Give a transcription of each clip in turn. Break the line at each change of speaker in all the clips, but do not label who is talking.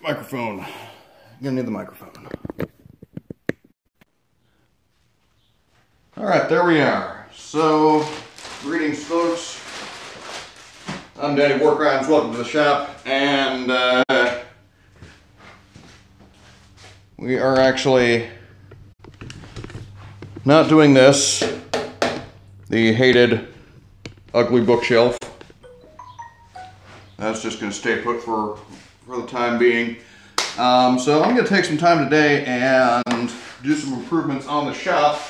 Microphone. Gonna need the microphone. All right, there we are. So, greetings, folks. I'm Daddy Warcrimes. Welcome to the shop, and uh, we are actually not doing this. The hated, ugly bookshelf. That's just going to stay put for for the time being. Um, so I'm going to take some time today and do some improvements on the shop.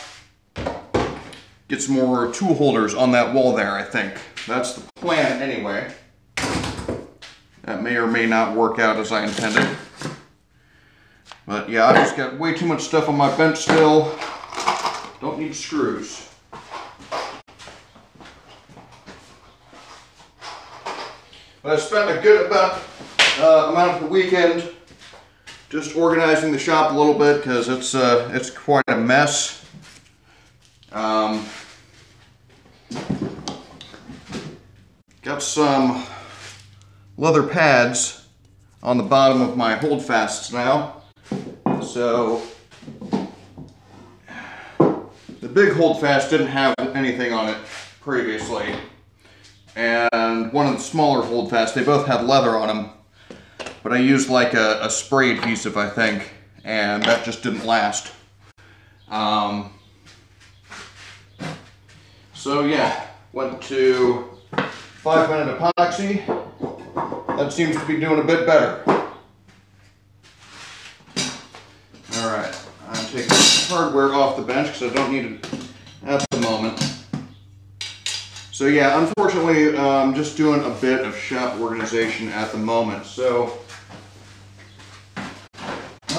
Get some more tool holders on that wall there, I think. That's the plan anyway. That may or may not work out as I intended. But yeah, I just got way too much stuff on my bench still. Don't need screws. But I spent a good about uh, amount for the weekend just organizing the shop a little bit because it's uh, it's quite a mess. Um, got some leather pads on the bottom of my holdfasts now. So the big holdfast didn't have anything on it previously. And one of the smaller holdfasts, they both had leather on them. But I used like a, a spray adhesive, I think, and that just didn't last. Um, so yeah, went to five minute epoxy. That seems to be doing a bit better. All right, I'm taking hardware off the bench because I don't need it at the moment. So yeah, unfortunately, I'm um, just doing a bit of shop organization at the moment. So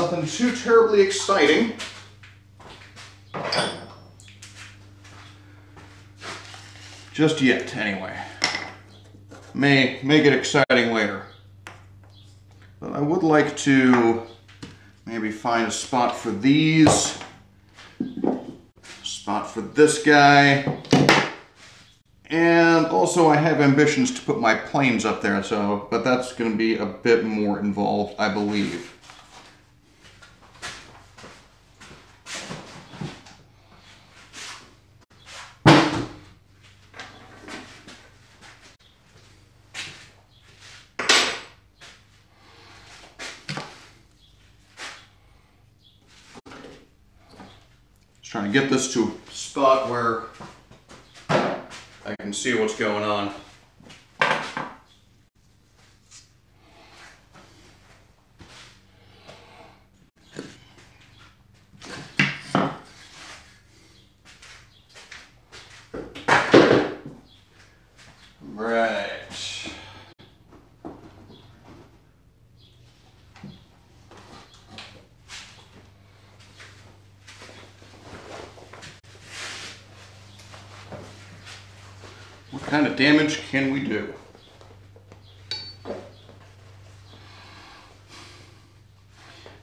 nothing too terribly exciting. Just yet, anyway. May, may get exciting later. But I would like to maybe find a spot for these. Spot for this guy. And also I have ambitions to put my planes up there, so, but that's going to be a bit more involved, I believe. Get this to a spot where I can see what's going on. Kind of damage can we do?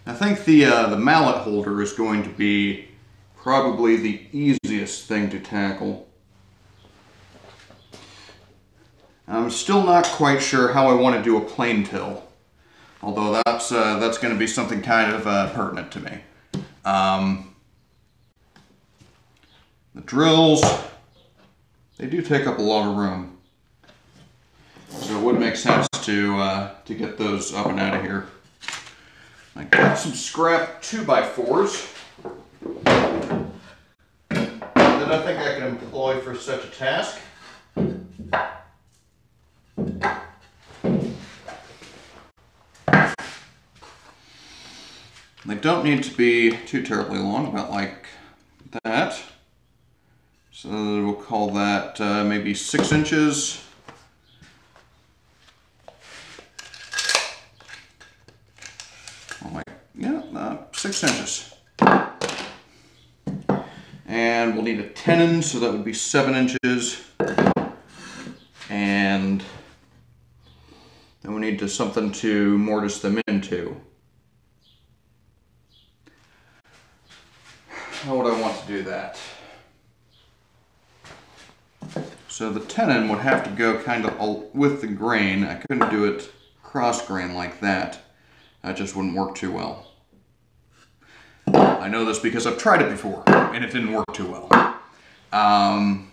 I think the, uh, the mallet holder is going to be probably the easiest thing to tackle. I'm still not quite sure how I want to do a plane till, although that's, uh, that's going to be something kind of uh, pertinent to me. Um, the drills, they do take up a lot of room. So it would make sense to, uh, to get those up and out of here. I got some scrap 2x4s that I think I can employ for such a task. They don't need to be too terribly long, about like that. So we'll call that uh, maybe six inches. Oh my, yeah, uh, six inches. And we'll need a tenon, so that would be seven inches. And then we need to something to mortise them into. How would I want to do that? So the tenon would have to go kind of with the grain. I couldn't do it cross grain like that. that just wouldn't work too well. I know this because I've tried it before and it didn't work too well. Um,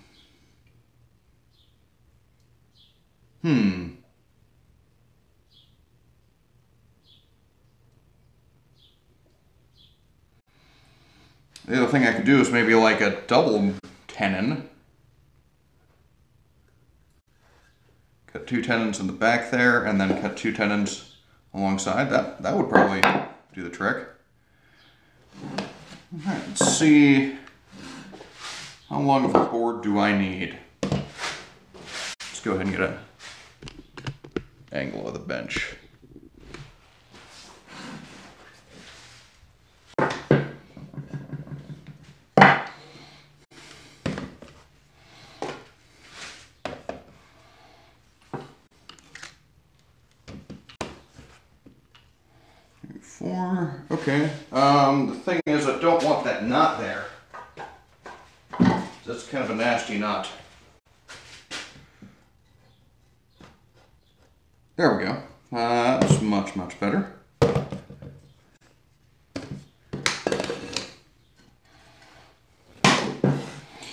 hmm. The other thing I could do is maybe like a double tenon. Cut two tenons in the back there and then cut two tenons alongside. That, that would probably do the trick. All right, let's see. How long of a board do I need? Let's go ahead and get a angle of the bench. Four, okay. Um, the thing is, I don't want that knot there. That's kind of a nasty knot. There we go. Uh, that's much, much better.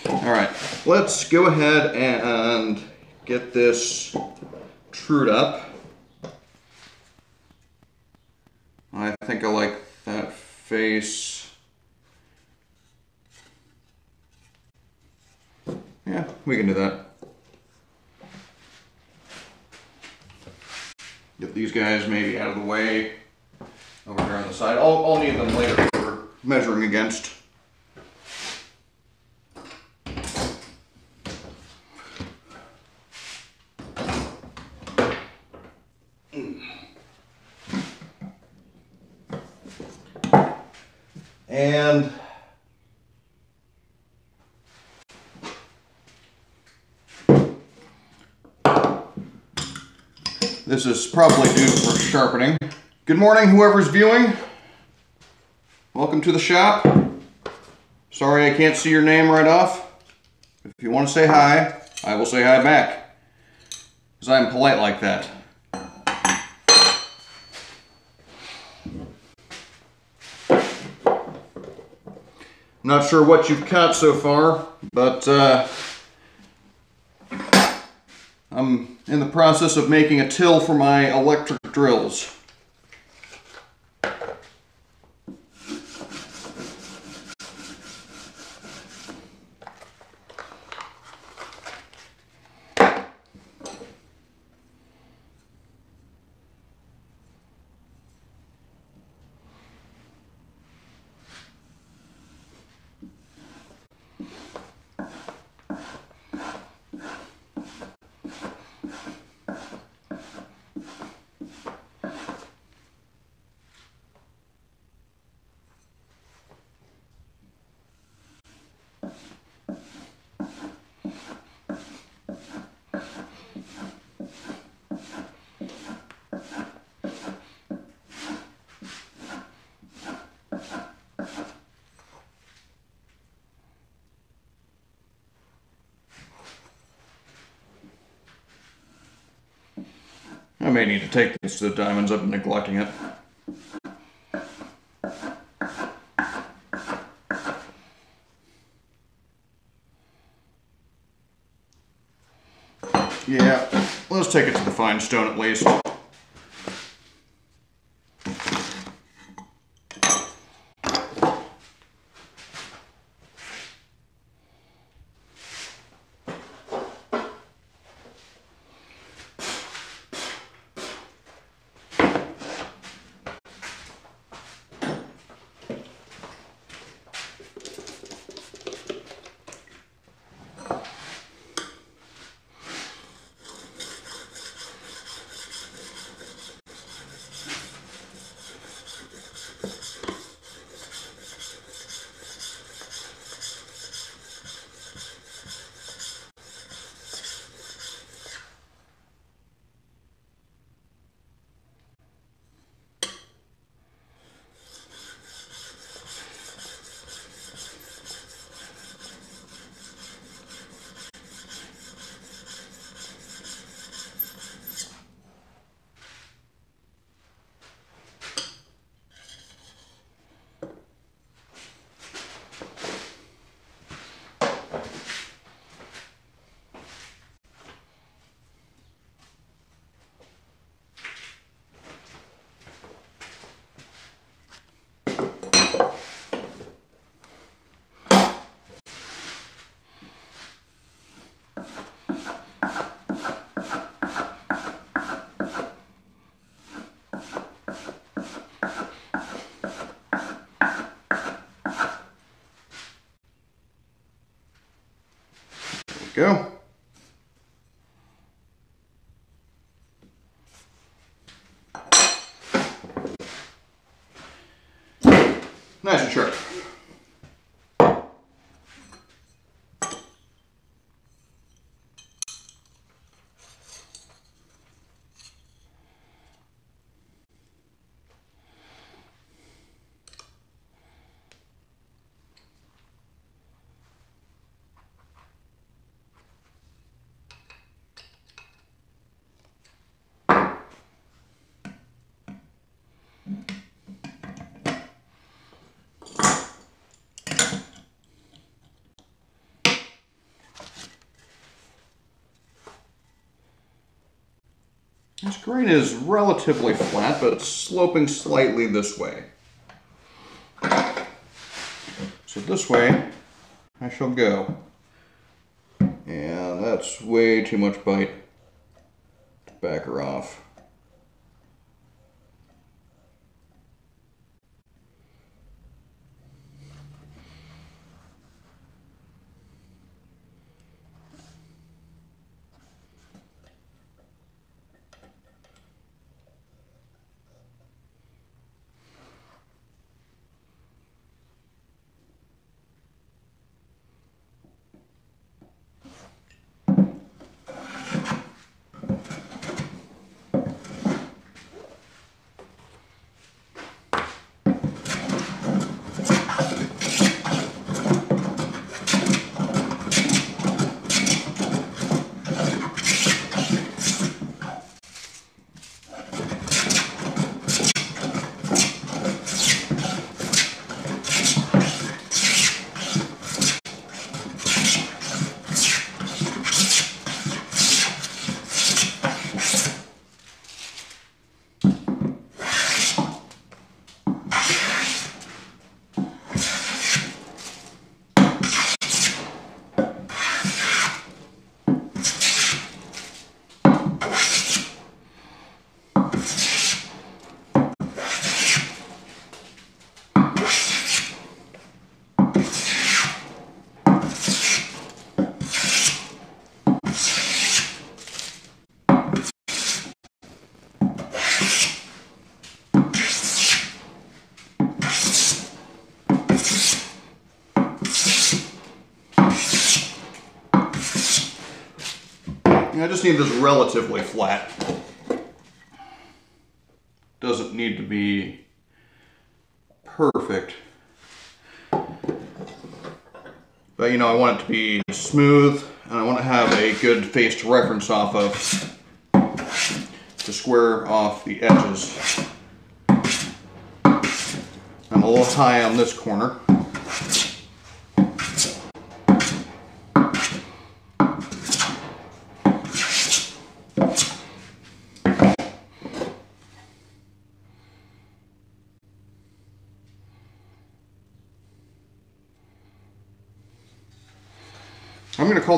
All right, let's go ahead and get this trued up. I think I like that face. Yeah, we can do that. Get these guys maybe out of the way over here on the side. I'll, I'll need them later for measuring against. And this is probably due for sharpening. Good morning, whoever's viewing. Welcome to the shop. Sorry I can't see your name right off. If you want to say hi, I will say hi back. Because I'm polite like that. Not sure what you've cut so far, but uh, I'm in the process of making a till for my electric drills. May need to take this to the diamonds. I've been neglecting it. Yeah, let's take it to the fine stone at least. This grain is relatively flat, but it's sloping slightly this way. So this way, I shall go. And that's way too much bite to back her off. I just need this relatively flat. Doesn't need to be perfect. But you know, I want it to be smooth and I want to have a good face to reference off of to square off the edges. I'm a little high on this corner.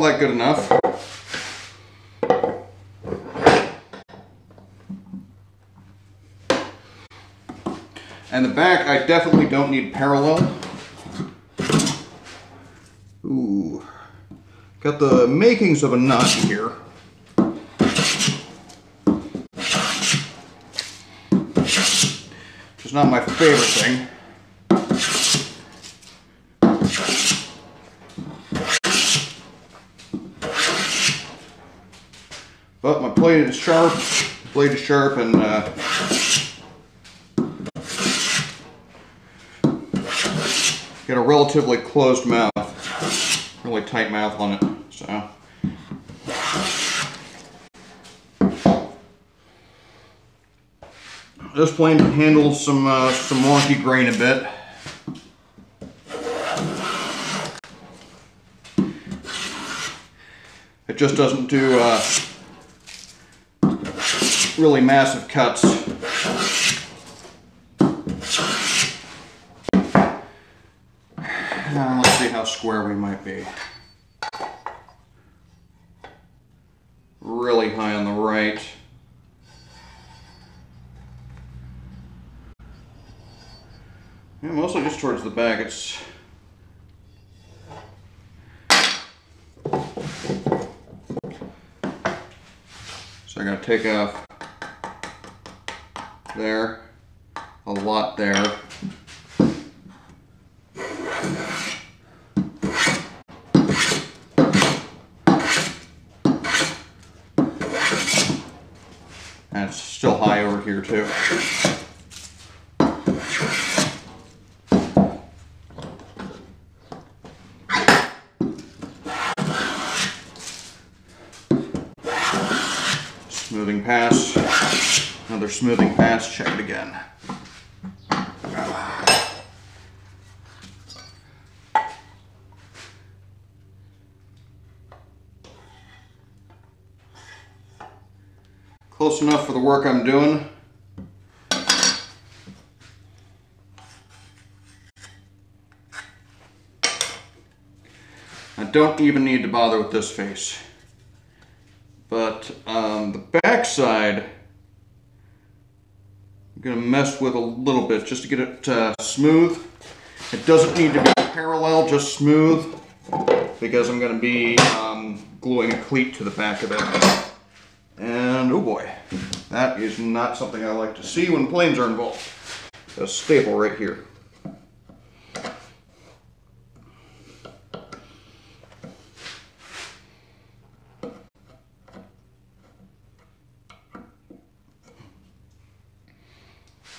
That good enough. And the back, I definitely don't need parallel. Ooh. Got the makings of a nut here. Which is not my favorite thing. But my blade is sharp, blade is sharp and uh, got a relatively closed mouth, really tight mouth on it, so. This plane can handle some, uh, some wonky grain a bit. It just doesn't do uh, really massive cuts. Now let's see how square we might be. Really high on the right. Yeah, mostly just towards the back. It's So I'm going to take off there, a lot there. And it's still high over here too. Smoothing pass, another smoothing pass, check it again. Close enough for the work I'm doing. I don't even need to bother with this face. But um, the back side, I'm gonna mess with a little bit just to get it uh, smooth. It doesn't need to be parallel, just smooth, because I'm gonna be um, gluing a cleat to the back of it. That is not something I like to see when planes are involved. A staple right here.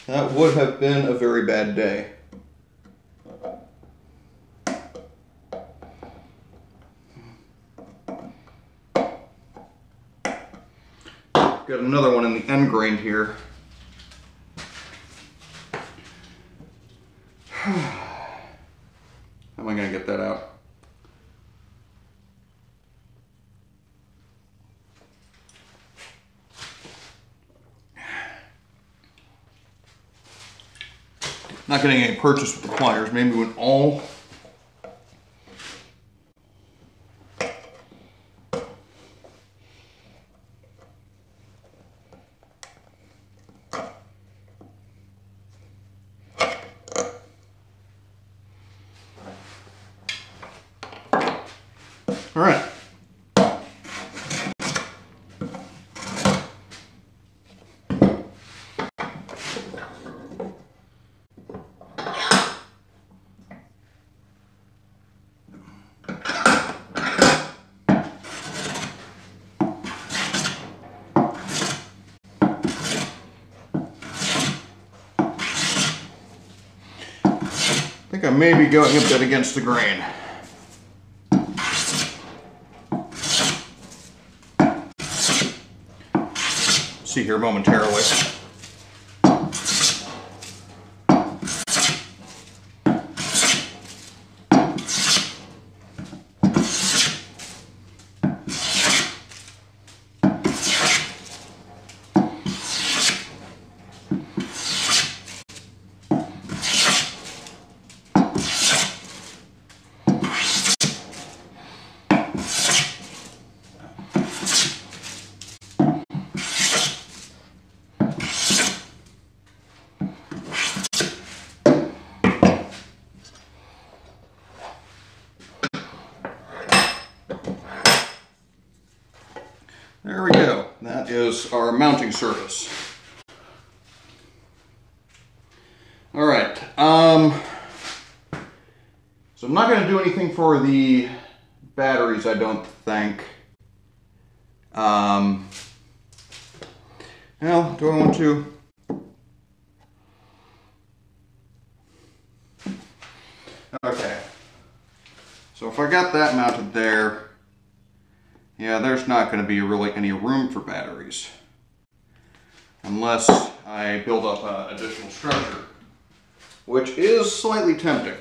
That would have been a very bad day. Got another one here. How am I going to get that out? Not getting any purchase with the pliers. Maybe when All right. I think I may be going a bit against the grain. See here momentarily. There we go. That is our mounting surface. All right. Um, so I'm not going to do anything for the batteries, I don't think. Um, well, do I want to? Okay. So if I got that mounted there, yeah, there's not going to be really any room for batteries. Unless I build up an additional structure. Which is slightly tempting.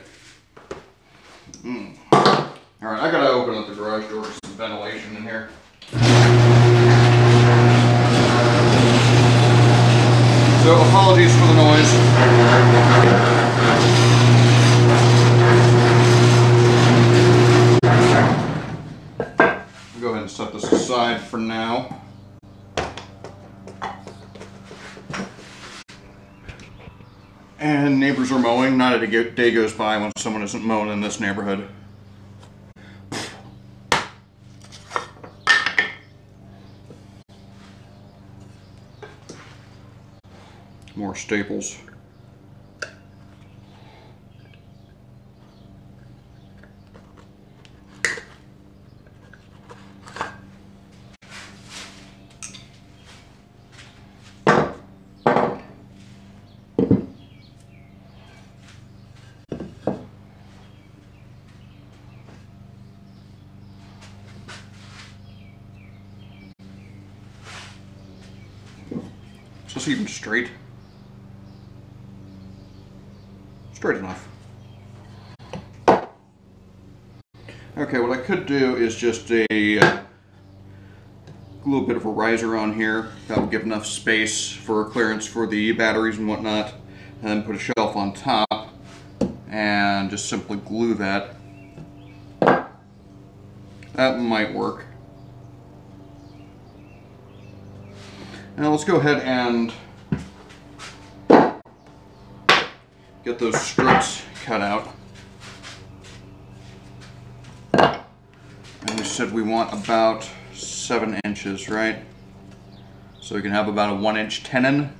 day goes by when someone isn't mowing in this neighborhood. More staples. Even straight? Straight enough. Okay, what I could do is just a, uh, little bit of a riser on here. That will give enough space for clearance for the batteries and whatnot. And then put a shelf on top and just simply glue that. That might work. Now let's go ahead and get those strips cut out. And we said we want about seven inches, right? So we can have about a one inch tenon.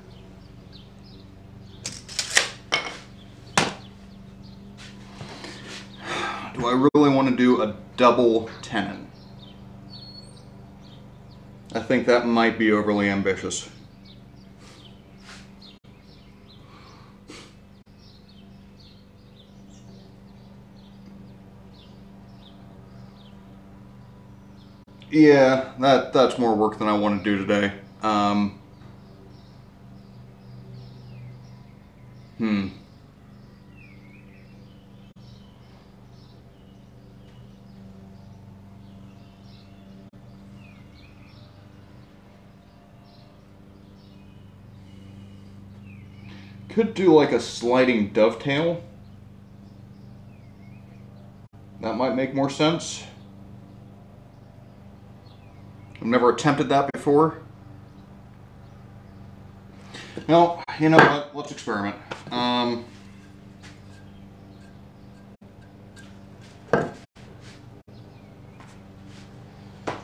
Do I really want to do a double tenon? I think that might be overly ambitious. Yeah, that that's more work than I want to do today. Um, hmm. Could do like a sliding dovetail. That might make more sense. I've never attempted that before. No, you know what? Let's experiment. Um,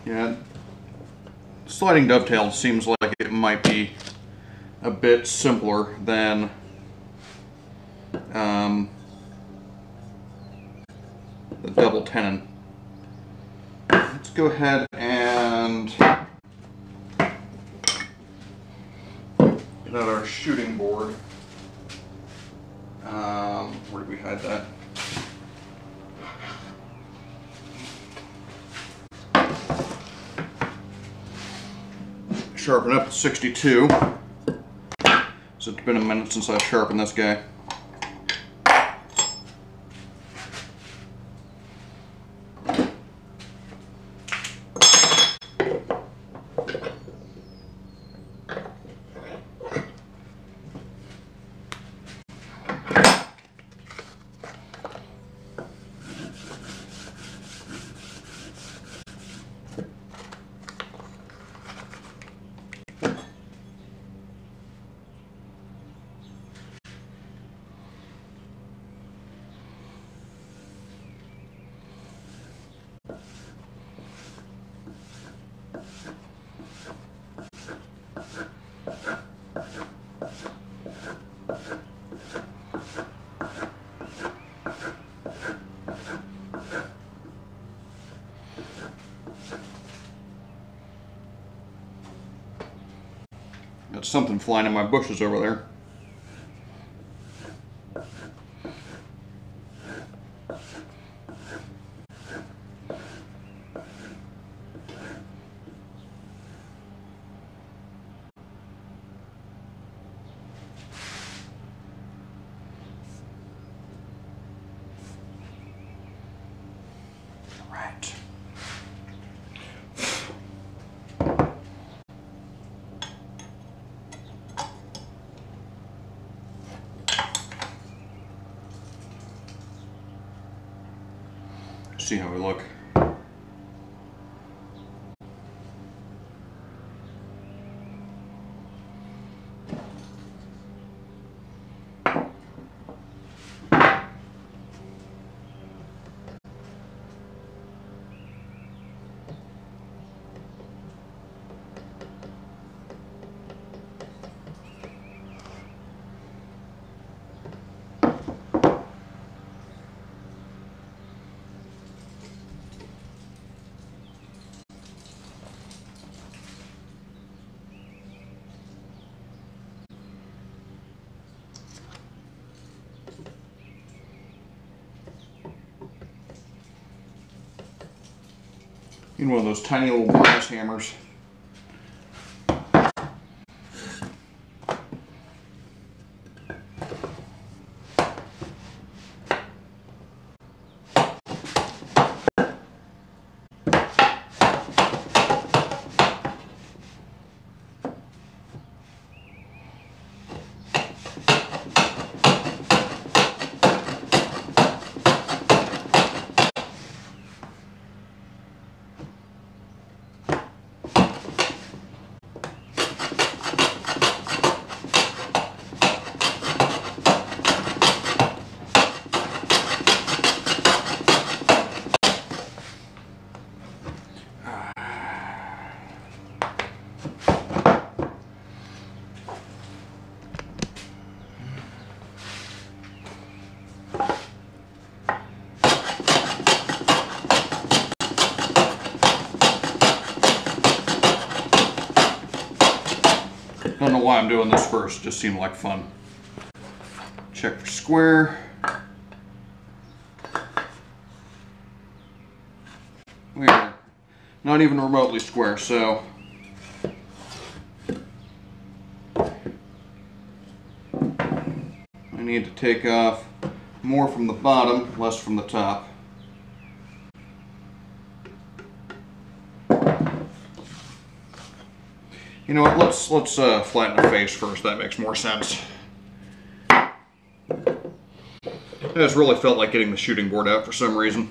yeah, sliding dovetail seems like it might be a bit simpler than um, the double tenon. Let's go ahead and get out our shooting board. Um, where did we hide that? Sharpen up to 62. So it's been a minute since I've sharpened this guy. Something flying in my bushes over there. One of those tiny little brass hammers. Don't know why I'm doing this first, just seemed like fun. Check for square. We are not even remotely square, so. I need to take off more from the bottom, less from the top. You know what? Let's let's uh, flatten the face first. That makes more sense. Just really felt like getting the shooting board out for some reason.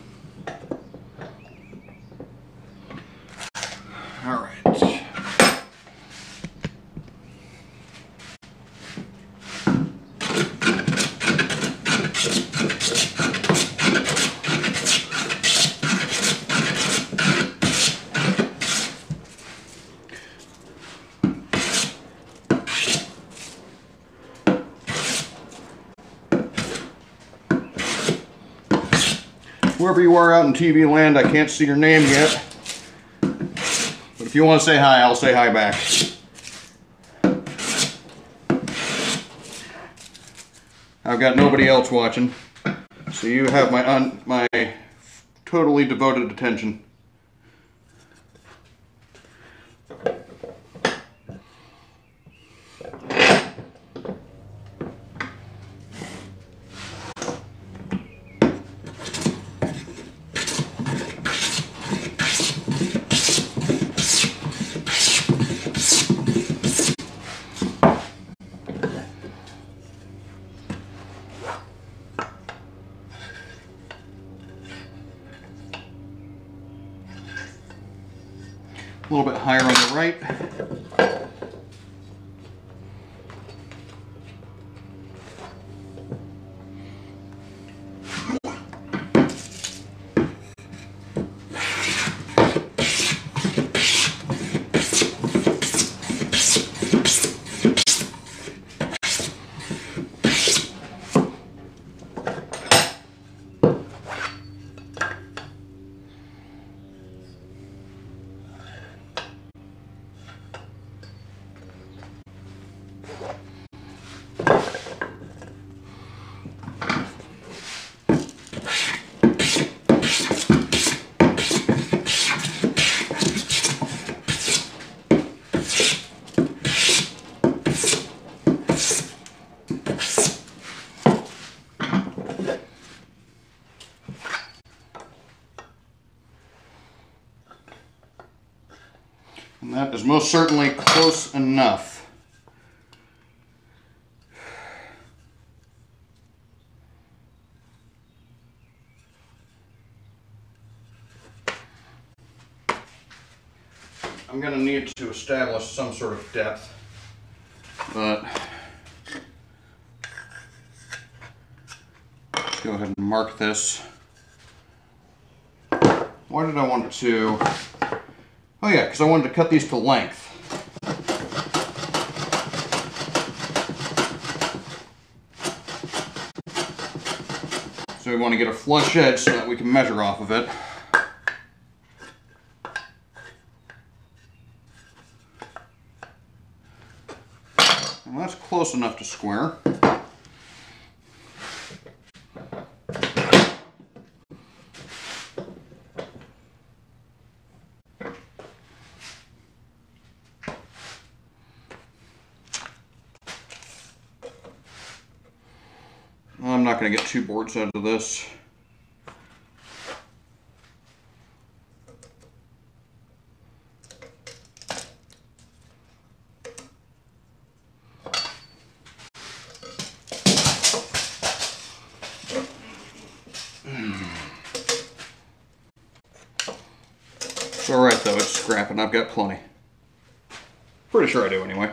All right. Whoever you are out in TV land, I can't see your name yet. But if you want to say hi, I'll say hi back. I've got nobody else watching, so you have my my totally devoted attention. A little bit higher on the right. And that is most certainly close enough. I'm going to need to establish some sort of depth, but go ahead and mark this. Why did I want to? Oh yeah, because I wanted to cut these to length. So we want to get a flush edge so that we can measure off of it. And that's close enough to square. Going to get two boards out of this. It's alright though, it's scrap and I've got plenty. Pretty sure I do anyway.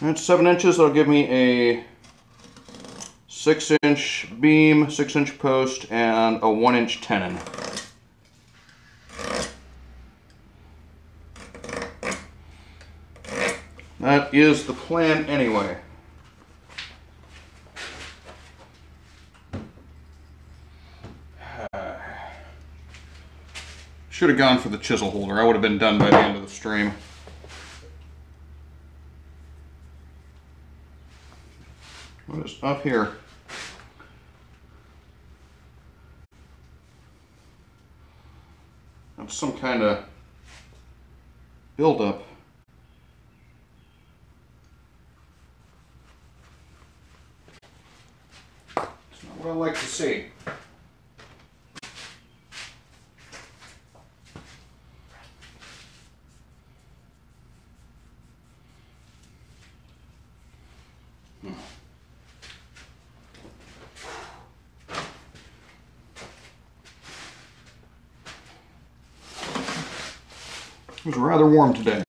That's seven inches, that'll give me a six inch beam, six inch post, and a one inch tenon. That is the plan anyway. Should have gone for the chisel holder. I would have been done by the end of the stream. Up here? That's some kind of buildup. It's not what I like to see. Rather warm today.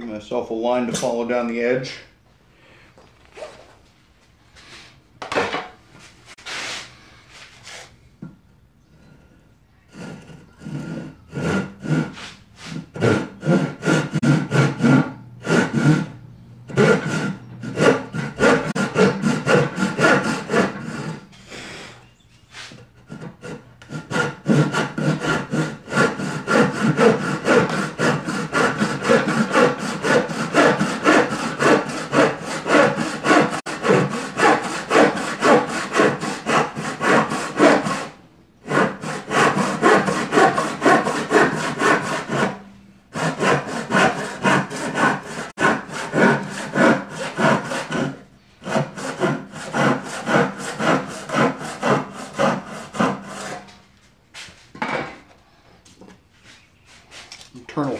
Give myself a line to follow down the edge.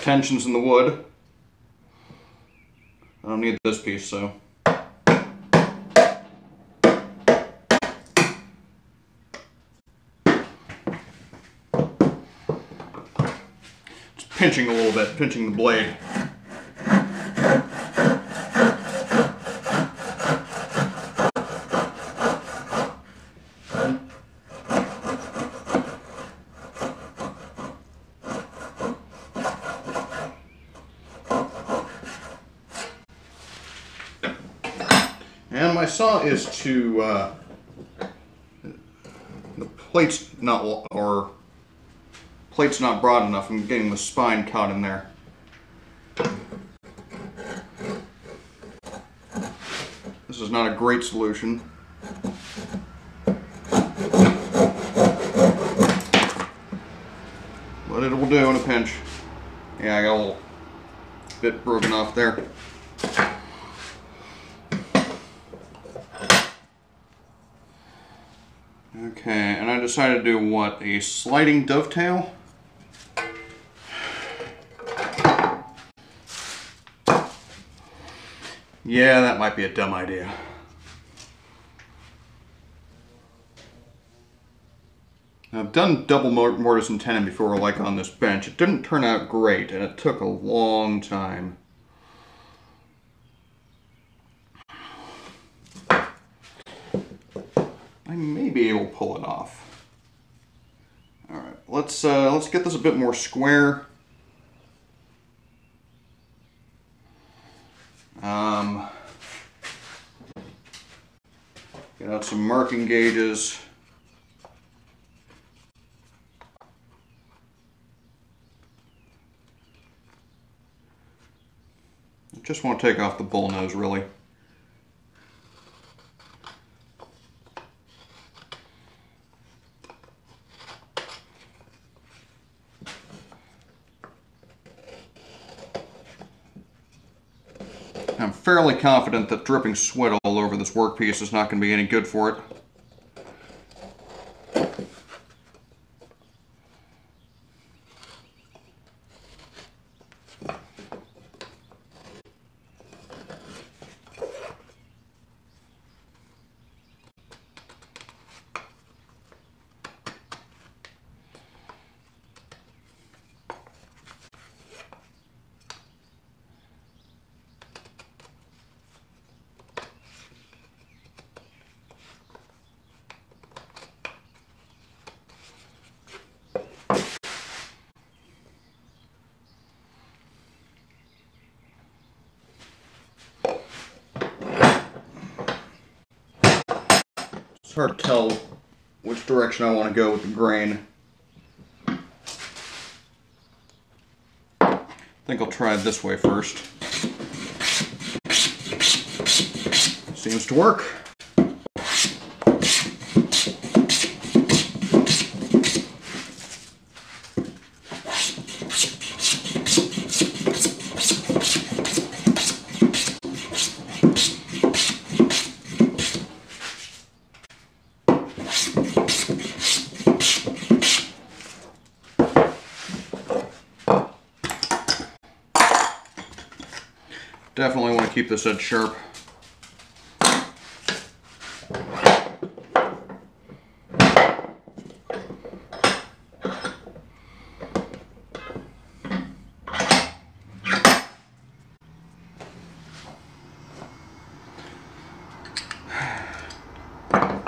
Tensions in the wood. I don't need this piece, so. It's pinching a little bit, pinching the blade. And my saw is to, uh, the plate's not, or plate's not broad enough. I'm getting the spine caught in there. This is not a great solution. But it will do in a pinch. Yeah, I got a little bit broken off there. Okay, and I decided to do what? A sliding dovetail? Yeah, that might be a dumb idea. I've done double mortise and tenon before, like on this bench. It didn't turn out great, and it took a long time. I may be able to pull it off. Let's uh, let's get this a bit more square. Um, get out some marking gauges. Just want to take off the bull nose really. I'm fairly confident that dripping sweat all over this workpiece is not going to be any good for it. It's hard to tell which direction I want to go with the grain. I think I'll try it this way first. Seems to work. Definitely want to keep this edge sharp.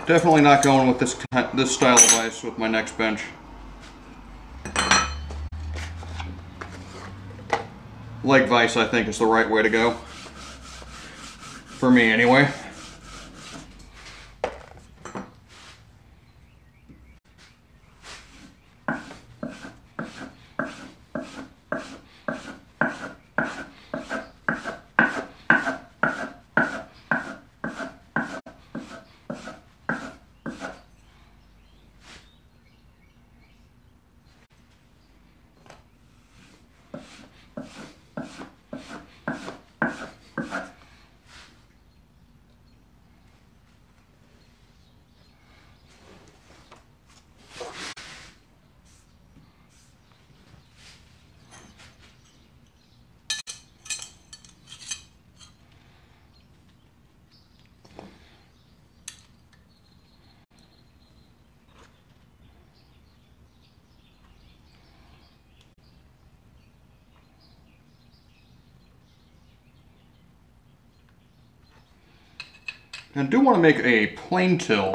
Definitely not going with this this style of vise with my next bench. leg vise I think is the right way to go. For me anyway. I do want to make a plane till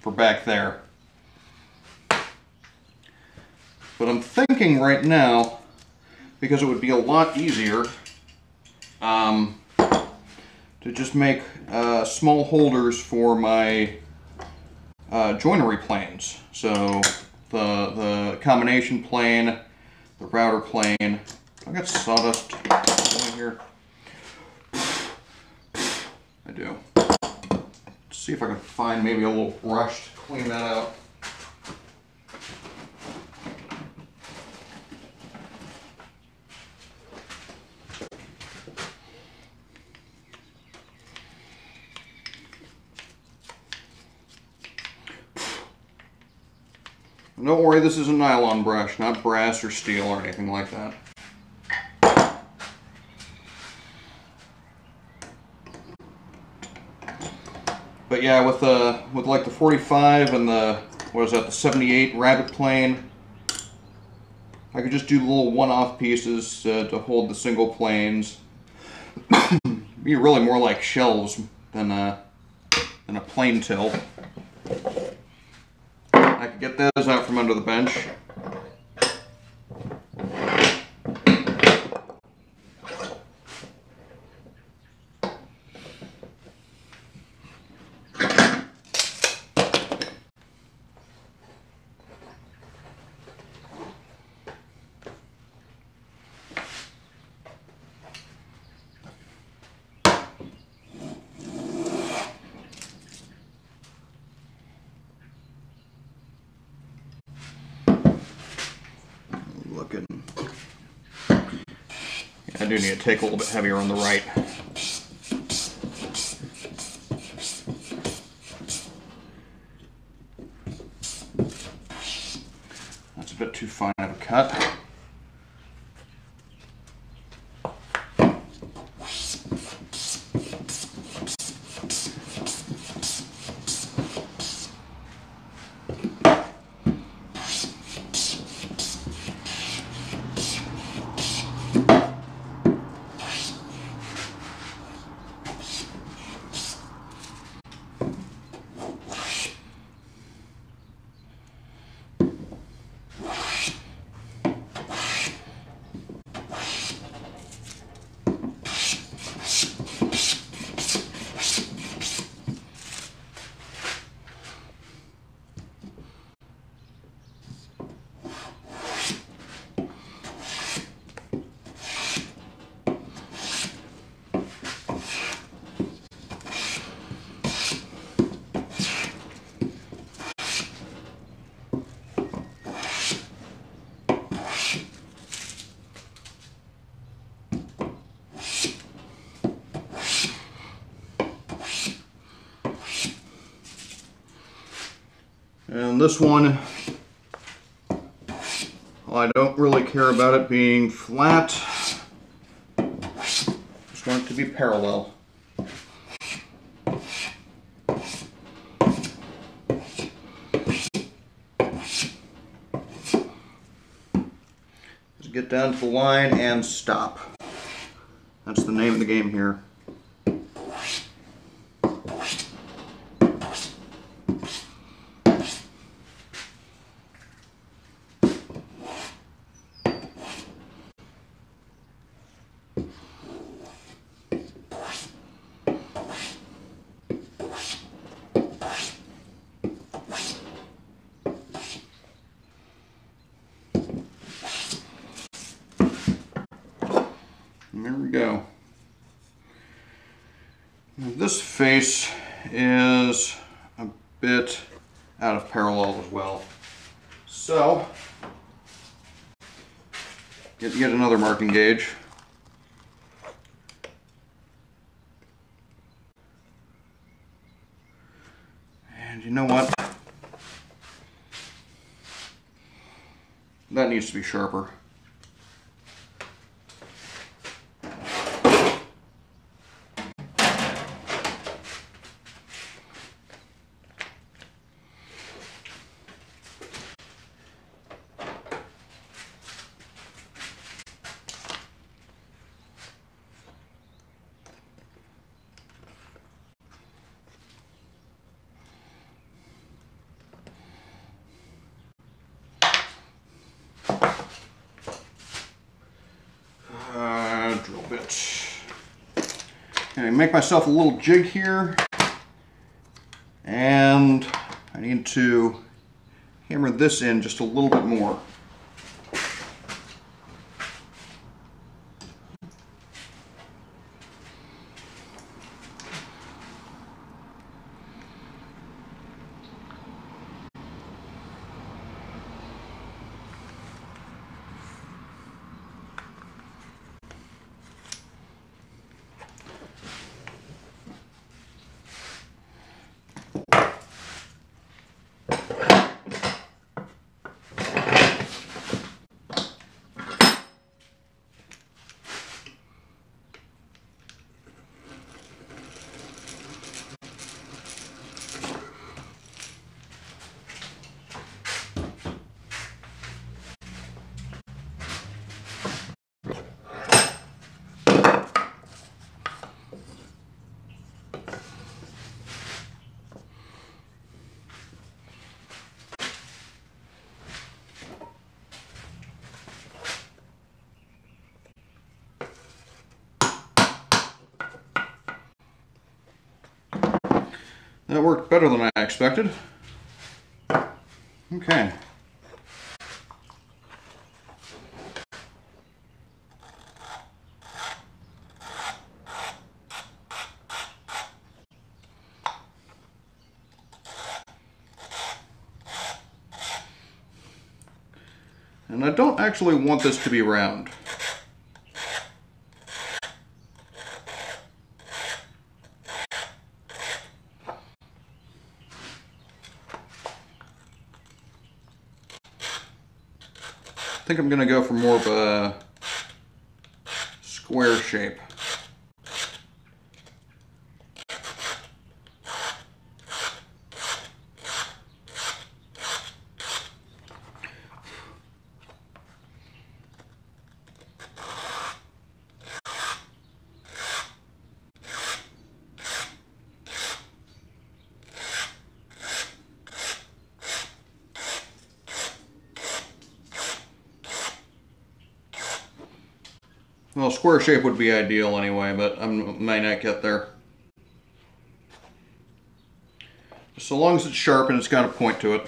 for back there. But I'm thinking right now, because it would be a lot easier um, to just make uh, small holders for my uh, joinery planes. So the, the combination plane, the router plane. I got sawdust here. I do see if I can find maybe a little brush to clean that out. Don't worry, this is a nylon brush, not brass or steel or anything like that. But yeah, with the with like the 45 and the what is that, the 78 rabbet plane. I could just do little one-off pieces uh, to hold the single planes. Be really more like shelves than a, than a plane till. I could get those out from under the bench. looking. I do need to take a little bit heavier on the right. That's a bit too fine of a cut. And this one, well, I don't really care about it being flat. Just want it to be parallel. Just get down to the line and stop. That's the name of the game here. And there we go. Now this face is a bit out of parallel as well. So, get, get another marking gauge. And you know what? That needs to be sharper. Uh, drill bit. Okay, make myself a little jig here. And I need to hammer this in just a little bit more. That worked better than I expected. Okay. And I don't actually want this to be round. Think I'm going to go for more of a square shape. Well, square shape would be ideal anyway, but I might not get there. So long as it's sharp and it's got a point to it.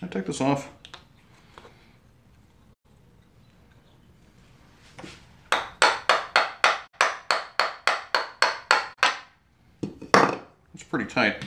I take this off. It's pretty tight.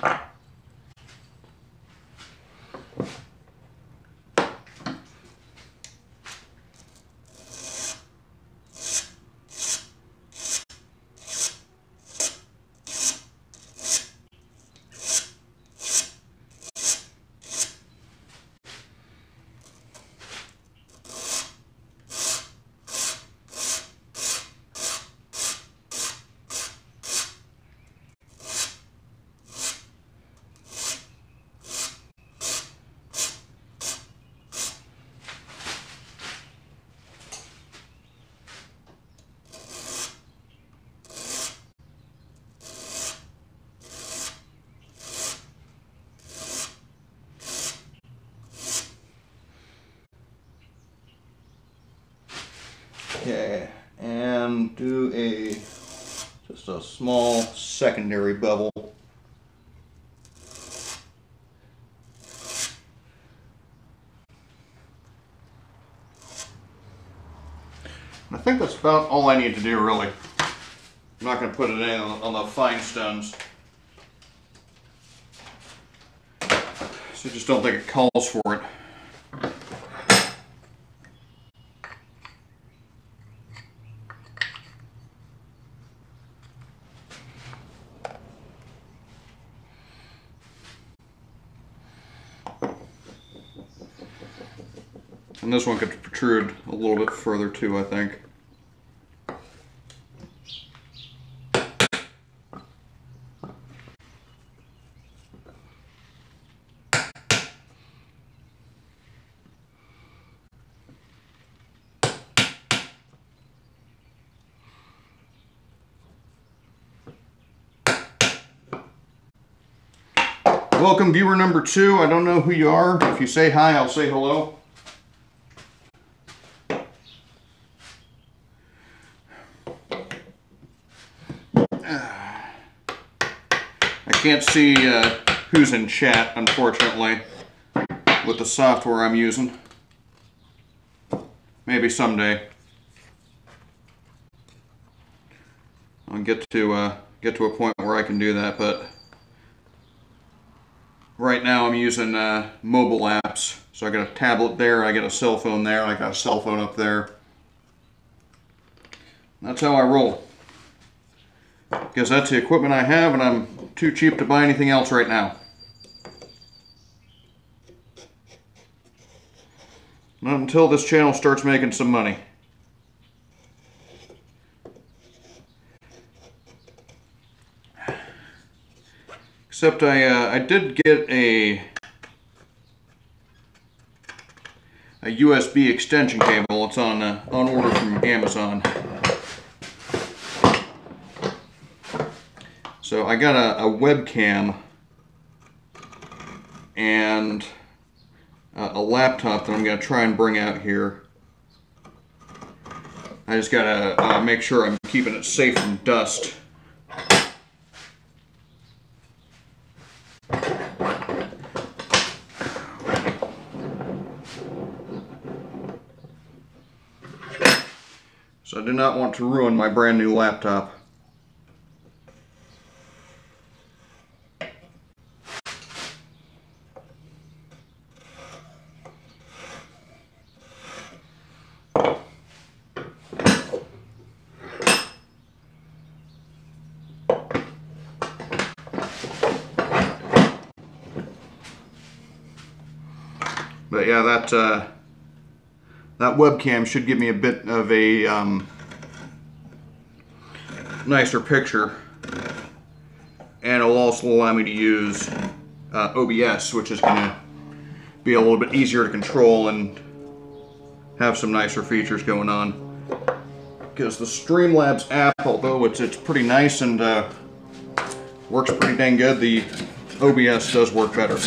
Okay, and do a just a small secondary bevel. I all I need to do really. I'm not going to put it in on, on the fine stones. So I just don't think it calls for it. And this one could protrude a little bit further too, I think. Welcome viewer number two. I don't know who you are. If you say hi, I'll say hello. I can't see uh, who's in chat, unfortunately, with the software I'm using. Maybe someday. I'll get to uh, get to a point where I can do that, but right now I'm using uh, mobile apps. So I got a tablet there, I got a cell phone there, I got a cell phone up there. That's how I roll. Because that's the equipment I have and I'm too cheap to buy anything else right now. Not until this channel starts making some money. Except I, uh, I did get a a USB extension cable. It's on uh, on order from Amazon. So I got a, a webcam and uh, a laptop that I'm going to try and bring out here. I just got to uh, make sure I'm keeping it safe from dust. Do not want to ruin my brand new laptop. But yeah, that uh, that webcam should give me a bit of a um, nicer picture. And it'll also allow me to use uh, OBS, which is going to be a little bit easier to control and have some nicer features going on. Because the Streamlabs app, although it's, it's pretty nice and uh, works pretty dang good, the OBS does work better.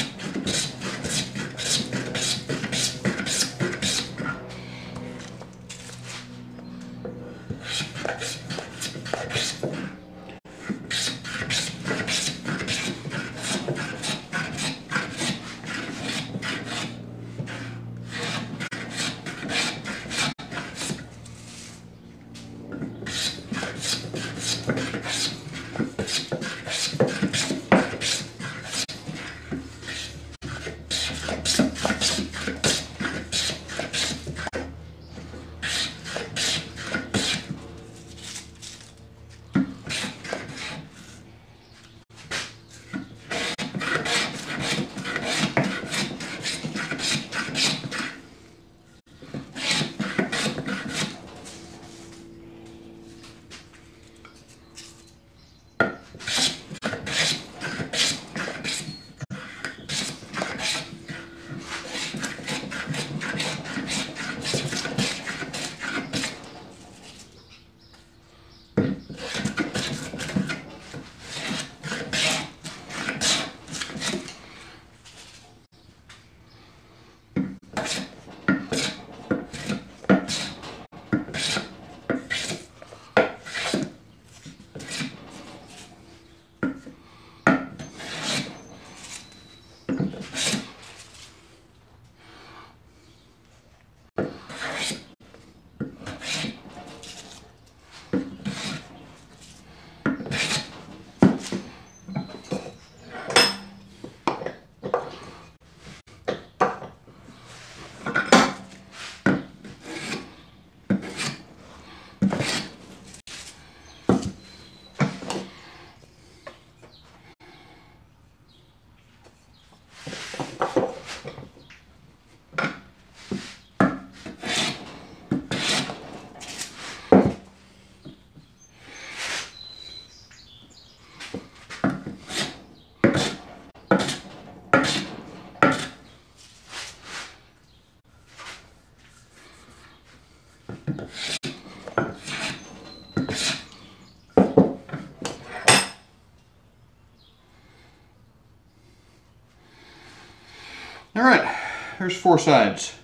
There's four sides.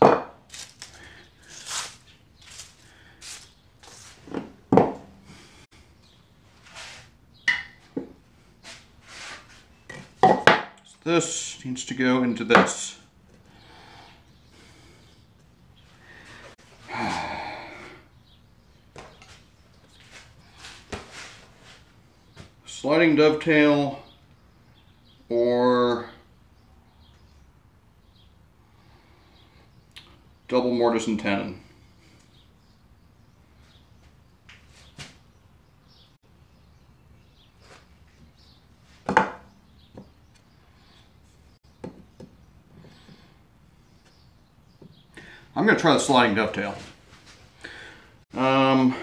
this needs to go into this. Sliding dovetail or double mortise and tenon. I'm going to try the sliding dovetail. Um,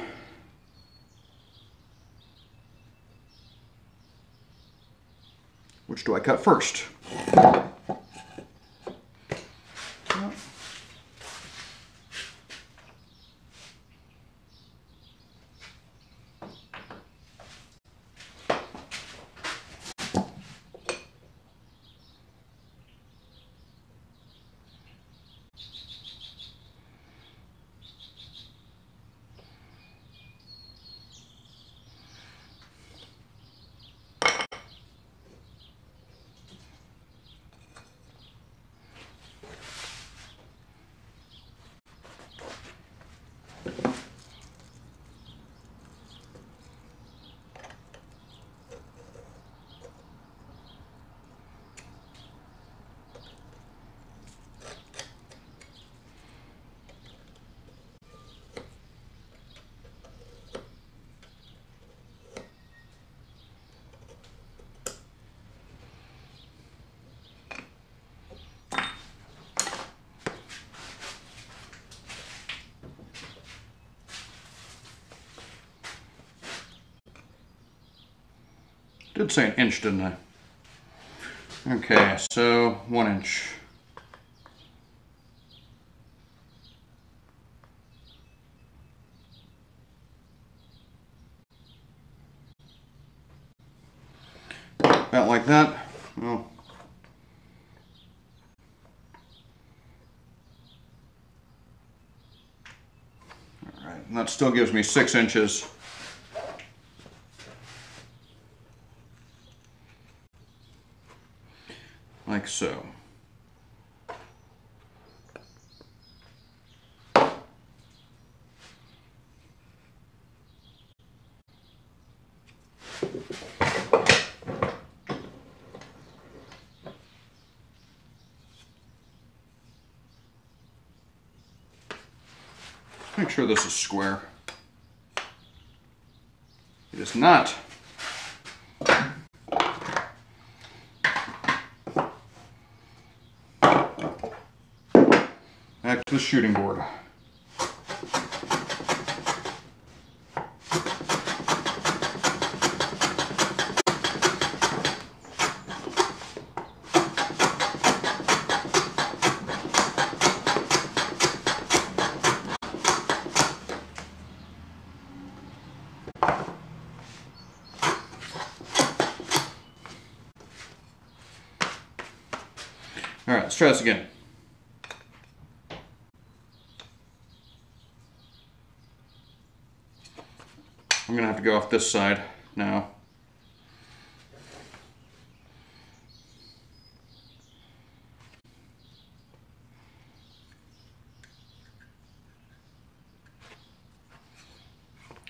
which do I cut first? Did say an inch, didn't I? Okay, so one inch. About like that. Oh. All right, that still gives me six inches. Like so. Make sure this is square. It is not. Back to the shooting board. All right, let's try this again. I'm gonna have to go off this side now.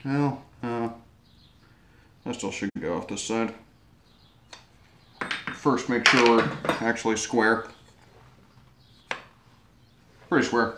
Well, uh, I still should go off this side. First, make sure we're actually square. Pretty square.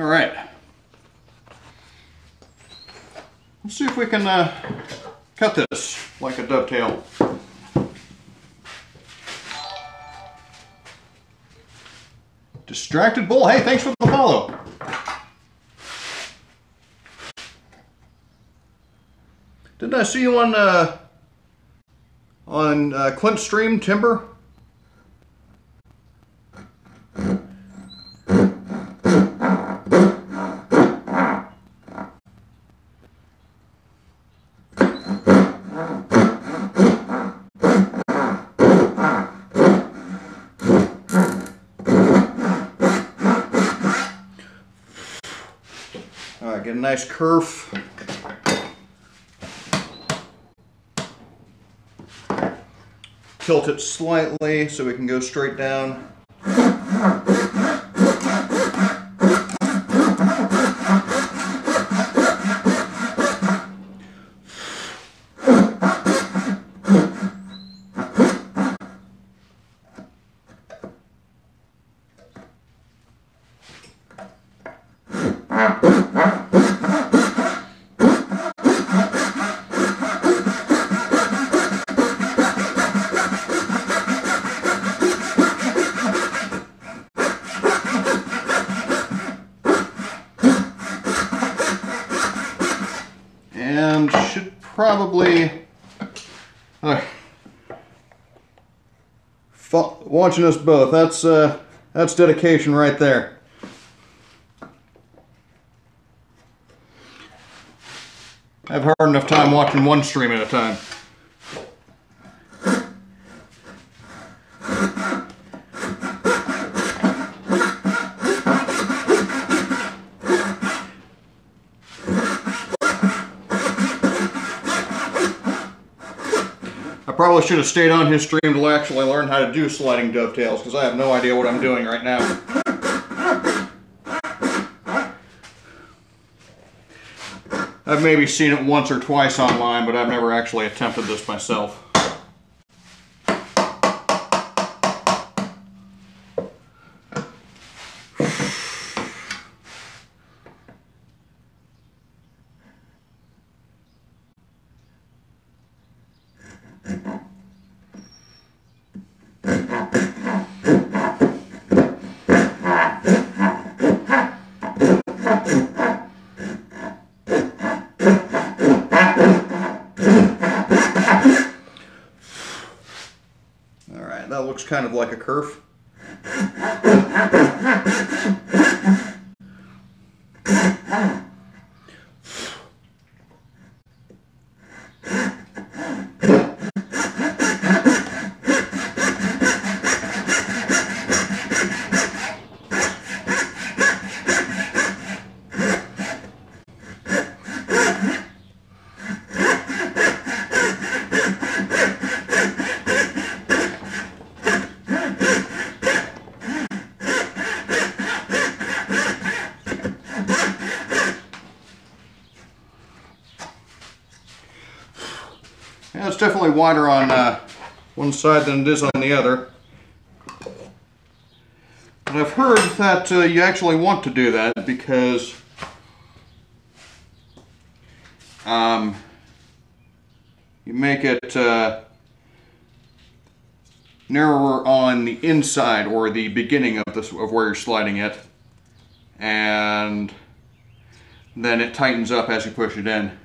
All right. Let's see if we can uh, cut this like a dovetail. Distracted Bull, hey, thanks for the follow. Didn't I see you on uh, on uh, Clint Stream Timber? Nice kerf. Tilt it slightly so we can go straight down. and should probably uh, watching us both. That's uh, that's dedication right there. I have hard enough time watching one stream at a time. Probably should have stayed on his stream to actually learn how to do sliding dovetails because I have no idea what I'm doing right now. I've maybe seen it once or twice online, but I've never actually attempted this myself. Kind a kerf. definitely wider on uh, one side than it is on the other. But I've heard that uh, you actually want to do that because um, you make it uh, narrower on the inside or the beginning of this of where you're sliding it and then it tightens up as you push it in.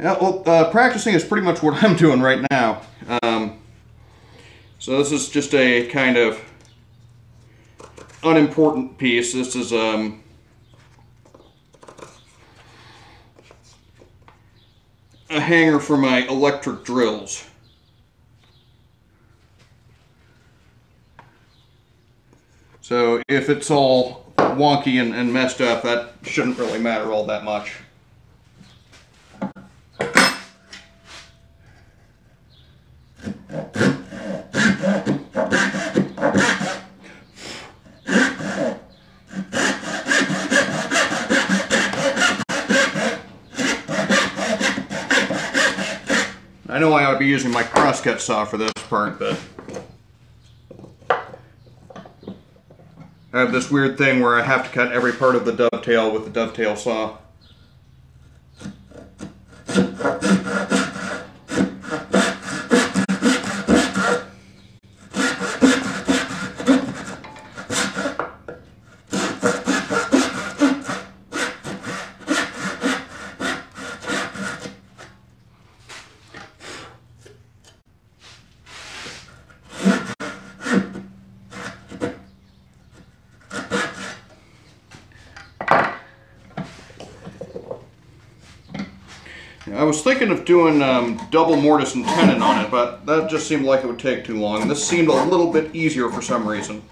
Yeah, well, uh, practicing is pretty much what I'm doing right now. Um, so this is just a kind of unimportant piece. This is um, a hanger for my electric drills. So if it's all wonky and, and messed up, that shouldn't really matter all that much. I know I ought to be using my crosscut saw for this part, but I have this weird thing where I have to cut every part of the dovetail with the dovetail saw. I was thinking of doing um, double mortise and tenon on it, but that just seemed like it would take too long. This seemed a little bit easier for some reason.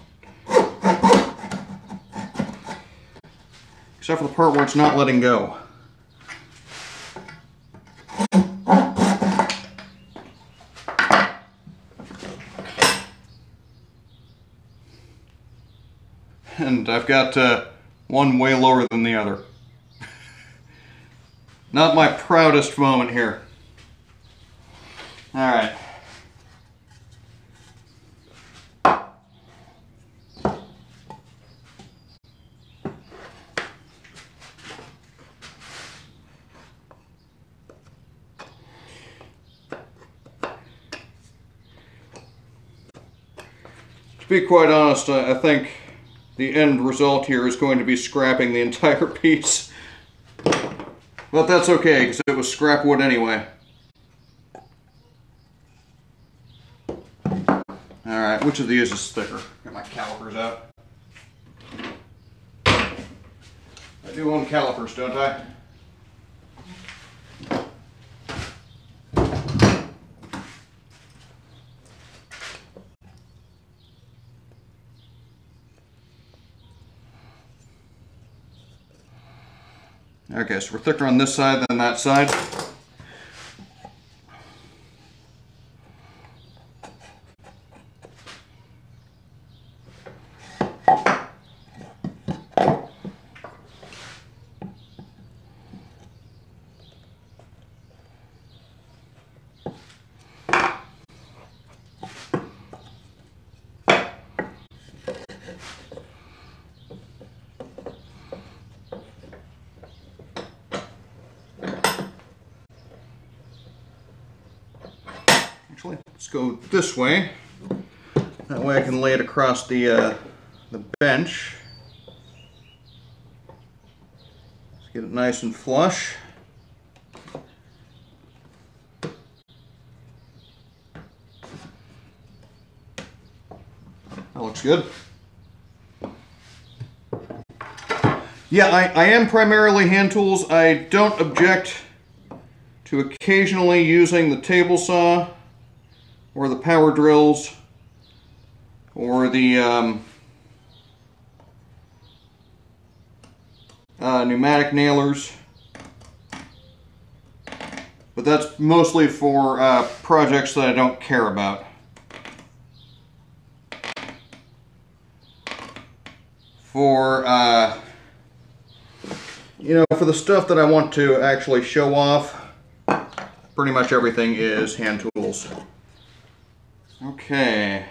Except for the part where it's not letting go. And I've got uh, one way lower than the other. Not my proudest moment here. All right. To be quite honest, I think the end result here is going to be scrapping the entire piece. But that's okay, because it was scrap wood anyway. All right, which of these is thicker? Get my calipers out. I do own calipers, don't I? Okay, so we're thicker on this side than that side. Actually, let's go this way. That way I can lay it across the, uh, the bench. Let's get it nice and flush. That looks good. Yeah, I, I am primarily hand tools. I don't object to occasionally using the table saw or the power drills or the um, uh, pneumatic nailers. But that's mostly for uh, projects that I don't care about. For, uh, you know, for the stuff that I want to actually show off, pretty much everything is hand tools. Okay.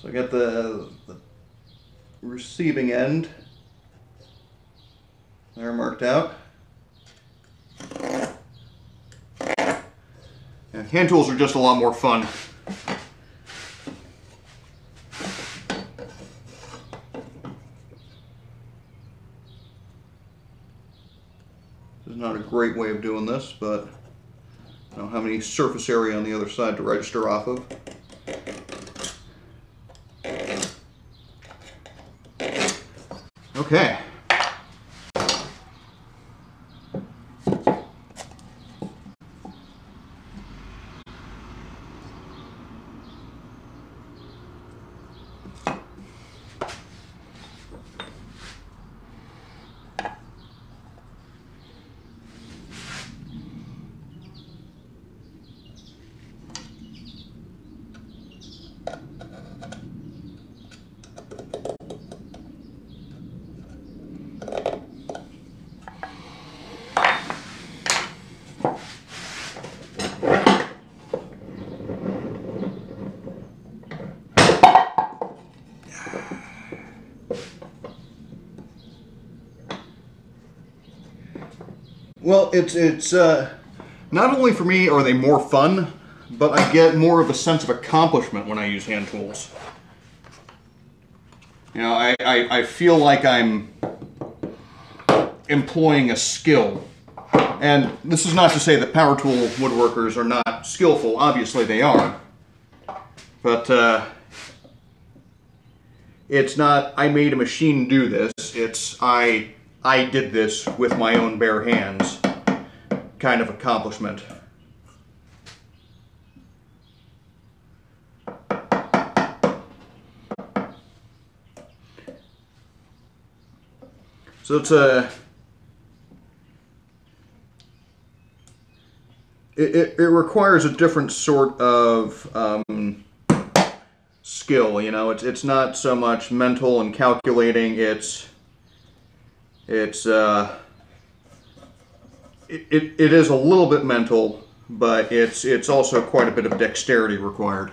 So I got the, the receiving end there marked out. And hand tools are just a lot more fun. This is not a great way of doing this, but I don't have any surface area on the other side to register off of. Okay. Well, it's it's uh, not only for me are they more fun, but I get more of a sense of accomplishment when I use hand tools. You know, I, I, I feel like I'm employing a skill. And this is not to say that power tool woodworkers are not skillful. Obviously they are. But uh, it's not, I made a machine do this. It's, I, I did this with my own bare hands kind of accomplishment. So it's a it, it, it requires a different sort of um, skill. You know, it's it's not so much mental and calculating. It's it's uh, it, it, is a little bit mental, but it's it's also quite a bit of dexterity required.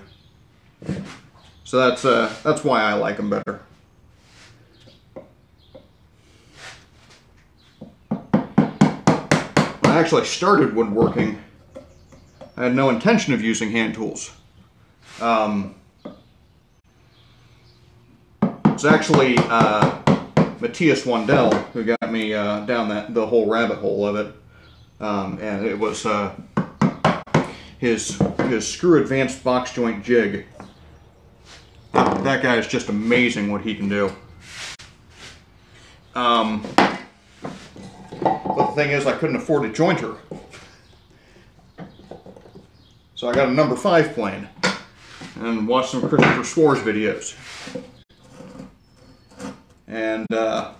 So that's uh, that's why I like them better. I actually started woodworking, I had no intention of using hand tools. Um, it's actually uh, Matthias Wandel, who got me uh, down that the whole rabbit hole of it, um, and it was uh, his his screw advanced box joint jig. That guy is just amazing what he can do. Um, but the thing is, I couldn't afford a jointer. So I got a number five plane and watched some Christopher Schwarz videos. And uh,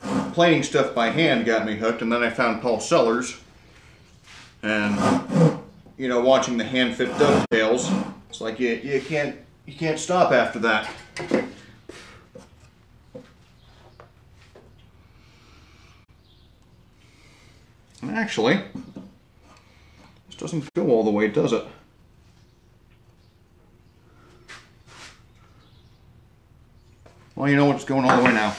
planing stuff by hand got me hooked, and then I found Paul Sellers. And you know, watching the hand fit dovetails, it's like you, you can't you can't stop after that. And actually, this doesn't go all the way, does it? Well, you know what's going all the way now.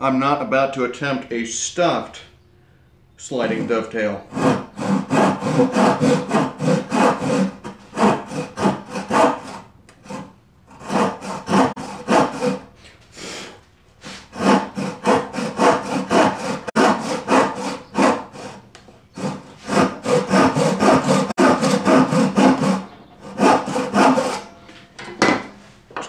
I'm not about to attempt a stopped sliding dovetail. Let's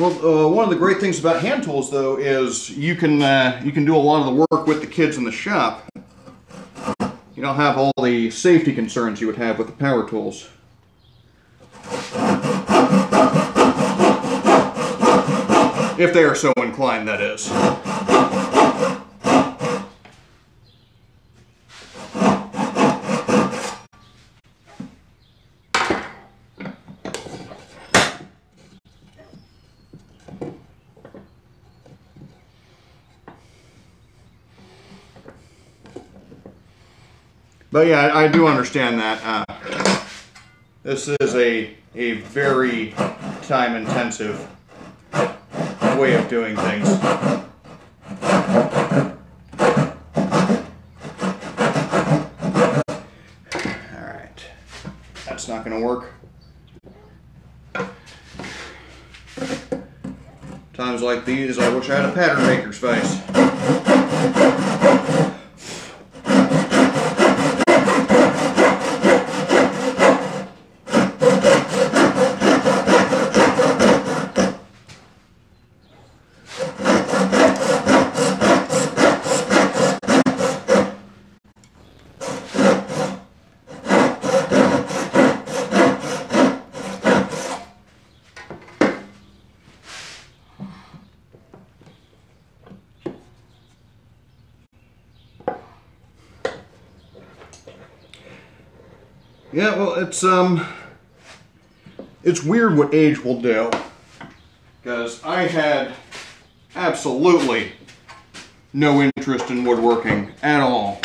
Well, uh, one of the great things about hand tools, though, is you can uh, you can do a lot of the work with the kids in the shop. You don't have all the safety concerns you would have with the power tools. If they are so inclined, that is. But yeah, I, do understand that. Uh, this is a a very time intensive way of doing things. All right, that's not going to work. Times like these, I wish I had a pattern maker's vise. Yeah, well, it's um, it's weird what age will do, because I had absolutely no interest in woodworking at all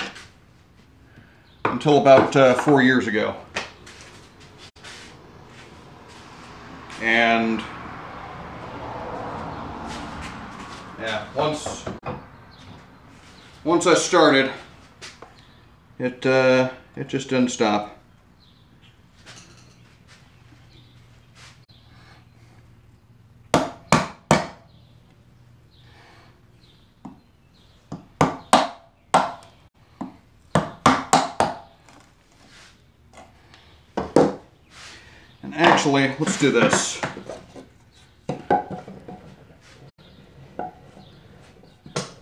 until about uh, four years ago, and yeah, once once I started, it uh, it just didn't stop. And actually, let's do this.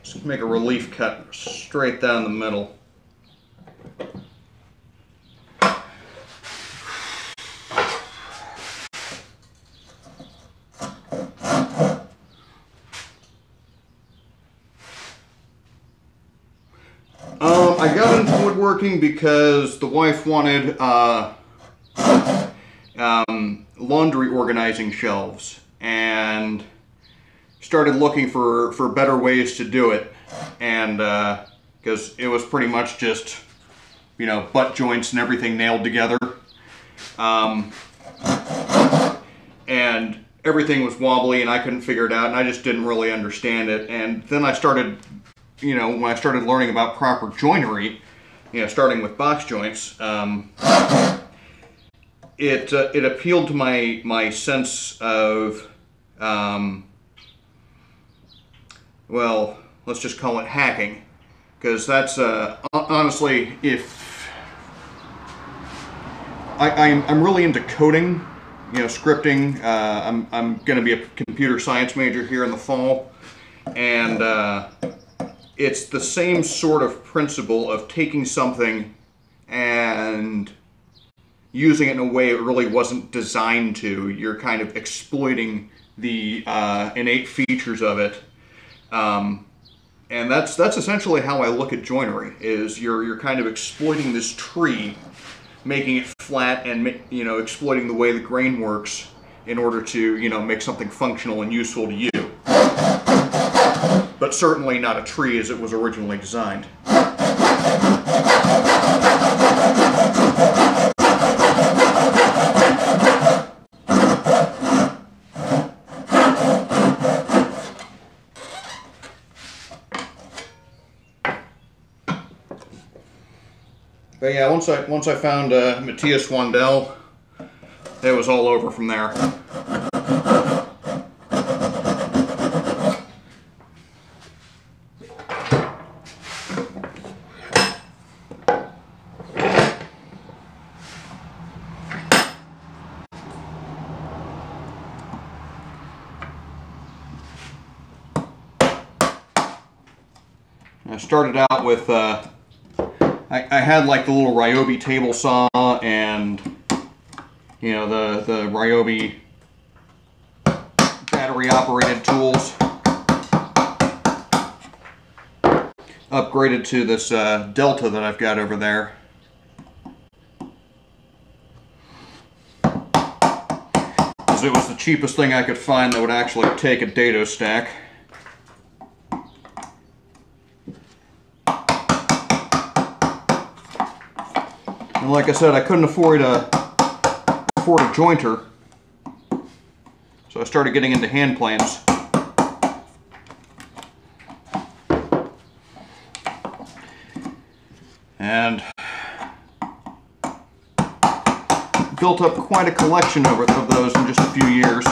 Just make a relief cut straight down the middle. Um, I got into woodworking because the wife wanted uh, um, laundry organizing shelves and started looking for, for better ways to do it. And because it was pretty much just, you know, butt joints and everything nailed together. Um, and everything was wobbly and I couldn't figure it out and I just didn't really understand it. And then I started, you know, when I started learning about proper joinery, you know, starting with box joints, um, it uh, it appealed to my my sense of, um, well, let's just call it hacking, because that's uh, honestly if I, I'm I'm really into coding you know, scripting. Uh, I'm, I'm going to be a computer science major here in the fall. And uh, it's the same sort of principle of taking something and using it in a way it really wasn't designed to. You're kind of exploiting the uh, innate features of it. Um, and that's that's essentially how I look at joinery. Is you're you're kind of exploiting this tree making it flat and you know exploiting the way the grain works in order to you know make something functional and useful to you. But certainly not a tree as it was originally designed. Once I once I found uh, Matthias Wandel, it was all over from there. I started out with uh, I, I had like the little Ryobi table saw and you know the the Ryobi battery operated tools. Upgraded to this uh, Delta that I've got over there. Because it was the cheapest thing I could find that would actually take a dado stack like I said, I couldn't afford a, afford a jointer. So I started getting into hand planes. And built up quite a collection of those in just a few years.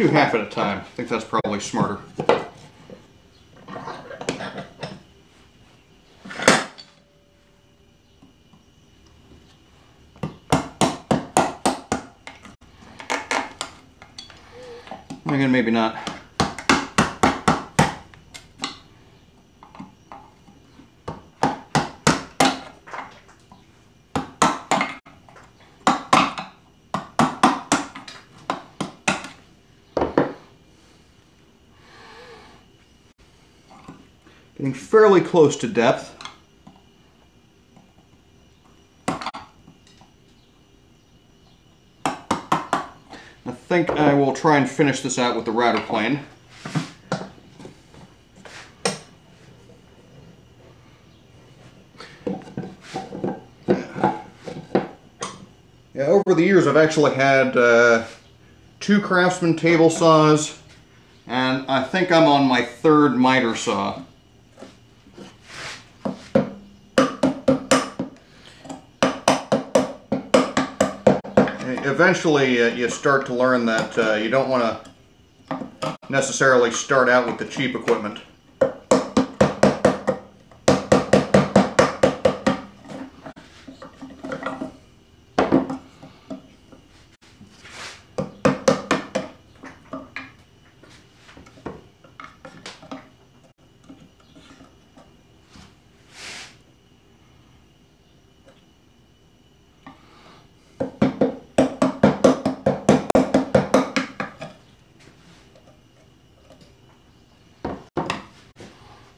Do half at a time. I think that's probably smarter. Again, maybe not. Getting fairly close to depth. I think I will try and finish this out with the router plane. Yeah, over the years I've actually had uh, two Craftsman table saws and I think I'm on my third miter saw. Eventually uh, you start to learn that uh, you don't want to necessarily start out with the cheap equipment.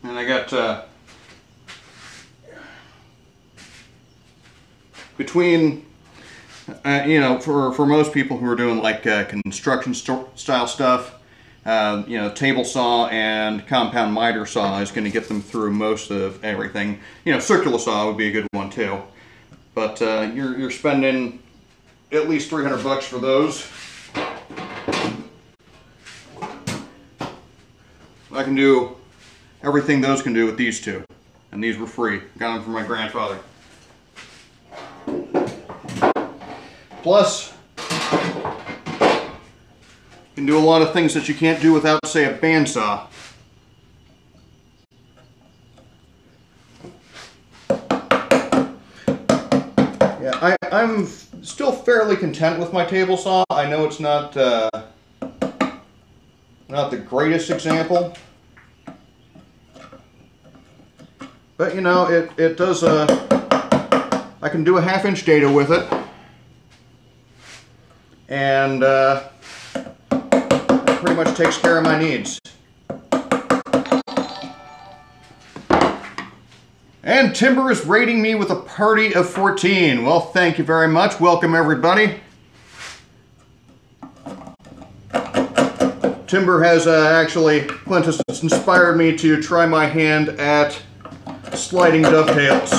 And I got uh, between uh, you know for for most people who are doing like uh, construction st- style stuff, uh, you know table saw and compound miter saw is going to get them through most of everything. You know circular saw would be a good one too, but uh, you're you're spending at least 300 bucks for those. I can do everything those can do with these two. And these were free. Got them from my grandfather. Plus, you can do a lot of things that you can't do without, say, a bandsaw. Yeah, I, I'm still fairly content with my table saw. I know it's not uh, not the greatest example, but you know it it does. Uh, I can do a half inch dado with it, and uh, pretty much takes care of my needs. And Timber is rating me with a party of 14. Well, thank you very much. Welcome, everybody. Timber has uh, actually, Clint has inspired me to try my hand at sliding dovetails.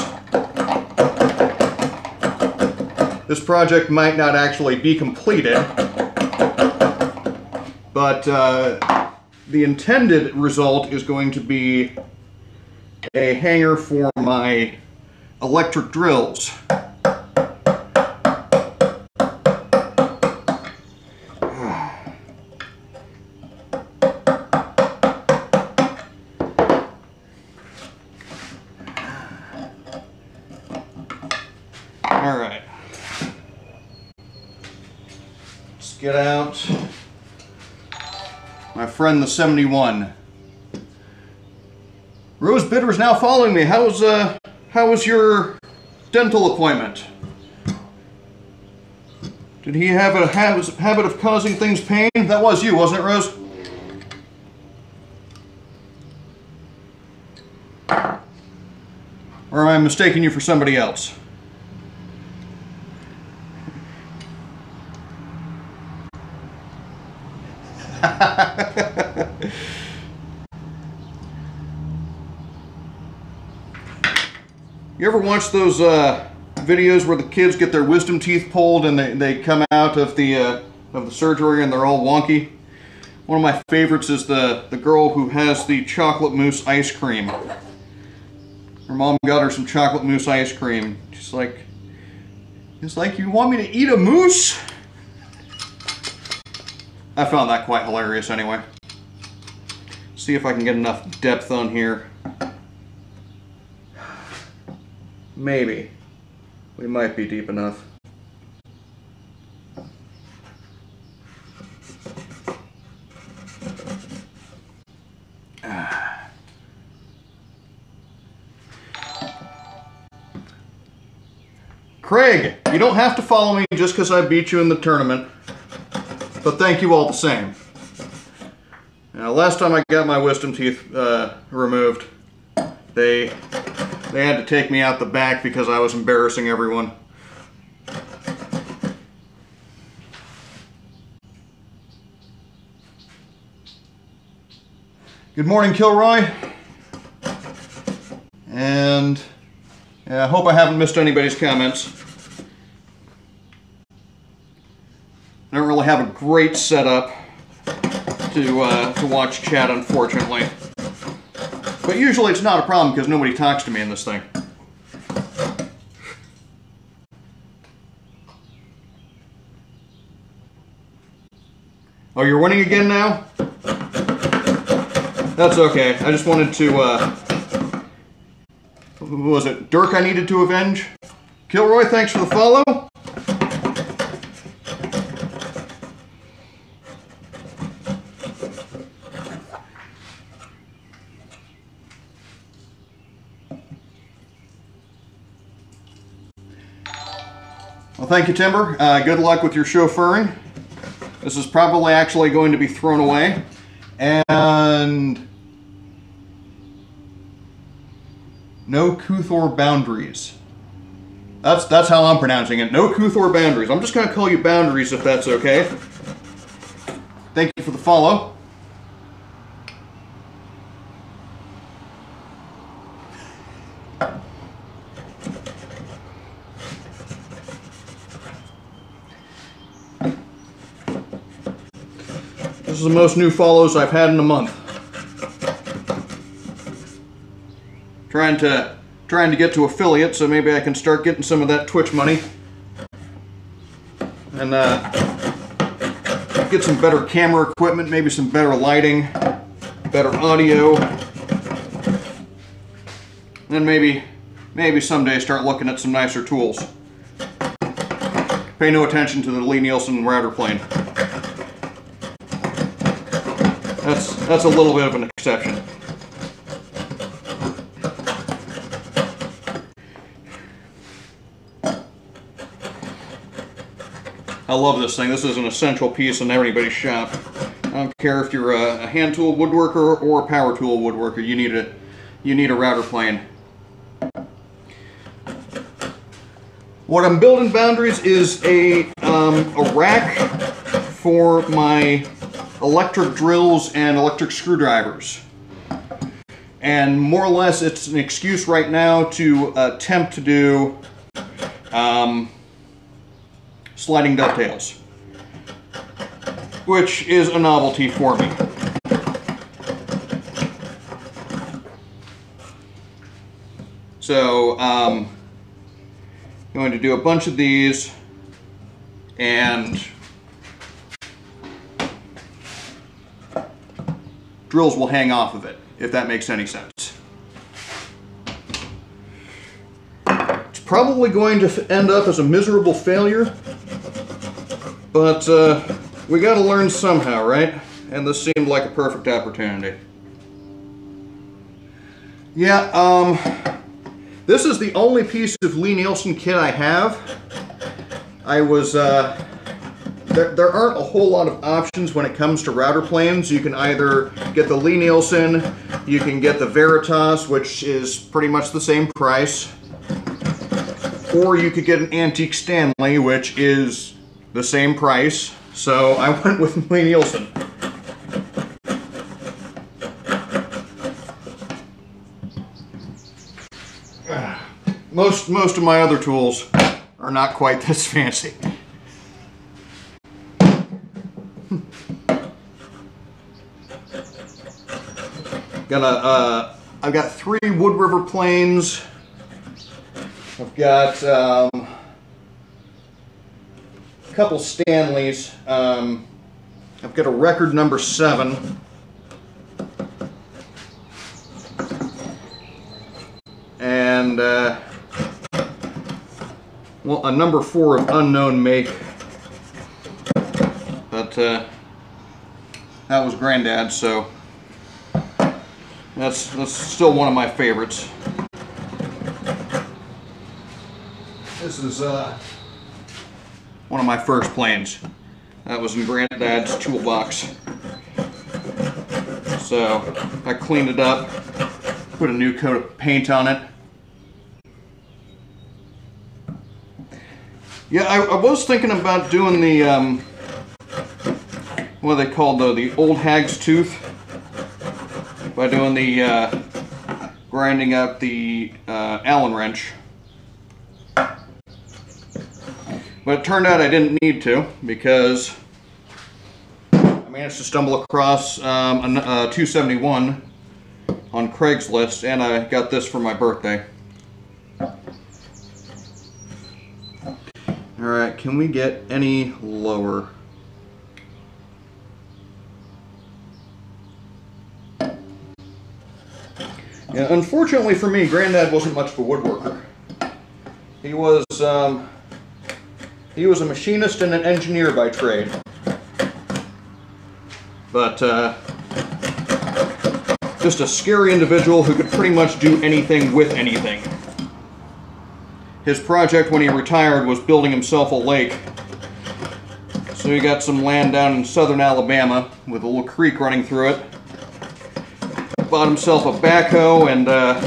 This project might not actually be completed, but uh, the intended result is going to be a hanger for my electric drills. All right. Let's get out the 71. Rose Bitter is now following me. How's uh how was your dental appointment? Did he have a habit habit of causing things pain? That was you, wasn't it, Rose? Or am I mistaking you for somebody else? You ever watch those uh, videos where the kids get their wisdom teeth pulled and they, they come out of the uh, of the surgery and they're all wonky? One of my favorites is the, the girl who has the chocolate mousse ice cream. Her mom got her some chocolate mousse ice cream. She's like, it's like, you want me to eat a mousse? I found that quite hilarious anyway. See if I can get enough depth on here. Maybe. We might be deep enough. Craig, you don't have to follow me just because I beat you in the tournament, but thank you all the same. Now, last time I got my wisdom teeth uh, removed, they they had to take me out the back because I was embarrassing everyone. Good morning, Kilroy. And I hope I haven't missed anybody's comments. I don't really have a great setup to, uh, to watch chat, unfortunately. But usually it's not a problem because nobody talks to me in this thing. Oh, you're winning again now? That's okay. I just wanted to, uh... Was it? Dirk I needed to avenge? Kilroy, thanks for the follow. Well, thank you, Timber. Uh, good luck with your chauffeuring. This is probably actually going to be thrown away. And No Kuthor boundaries. That's that's how I'm pronouncing it. No Kuthor boundaries. I'm just gonna call you boundaries if that's okay. Thank you for the follow. This is the most new follows I've had in a month. Trying to trying to get to affiliate, so maybe I can start getting some of that Twitch money. And uh, get some better camera equipment, maybe some better lighting, better audio. Then maybe maybe someday start looking at some nicer tools. Pay no attention to the Lie-Nielsen router plane. That's a little bit of an exception. I love this thing. This is an essential piece in anybody's shop. I don't care if you're a, a hand tool woodworker or a power tool woodworker. You need a you need a router plane. What I'm building boundaries is a um, a rack for my electric drills and electric screwdrivers. And more or less, it's an excuse right now to attempt to do um, sliding dovetails, which is a novelty for me. So, um, I'm going to do a bunch of these and drills will hang off of it, if that makes any sense. It's probably going to end up as a miserable failure, but uh, we got to learn somehow, right? And this seemed like a perfect opportunity. Yeah, um, this is the only piece of Lie-Nielsen kit I have. I was, uh, there, there aren't a whole lot of options when it comes to router planes. You can either get the Lie-Nielsen, you can get the Veritas, which is pretty much the same price, or you could get an Antique Stanley, which is the same price. So I went with Lie-Nielsen. Most, most of my other tools are not quite this fancy. Uh, I've got three Wood River planes. I've got um, a couple Stanleys. Um, I've got a Record number seven. And uh, well, a number four of unknown make. But uh, that was Granddad, so that's that's still one of my favorites. This is uh, one of my first planes. That was in Granddad's toolbox. So I cleaned it up, put a new coat of paint on it. Yeah, I, I was thinking about doing the, um, what are they called though, the old hag's tooth by doing the, uh, grinding up the uh, Allen wrench. But it turned out I didn't need to because I managed to stumble across um, a, a 271 on Craigslist and I got this for my birthday. Alright, can we get any lower? Yeah, unfortunately for me, Granddad wasn't much of a woodworker. He was, um, he was a machinist and an engineer by trade. But, uh, just a scary individual who could pretty much do anything with anything. His project when he retired was building himself a lake. So he got some land down in southern Alabama with a little creek running through it. Bought himself a backhoe and uh,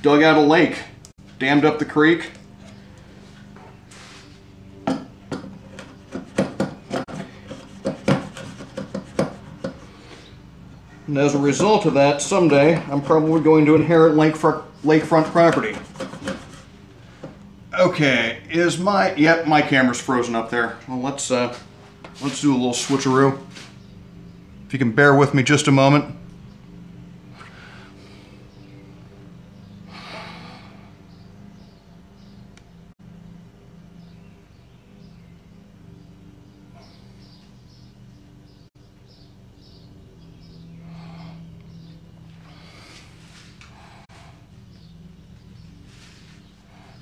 dug out a lake, dammed up the creek. And as a result of that, someday I'm probably going to inherit lakefront, lakefront property. Okay, is my yep, my camera's frozen up there. Well, let's uh, let's do a little switcheroo. If you can bear with me just a moment.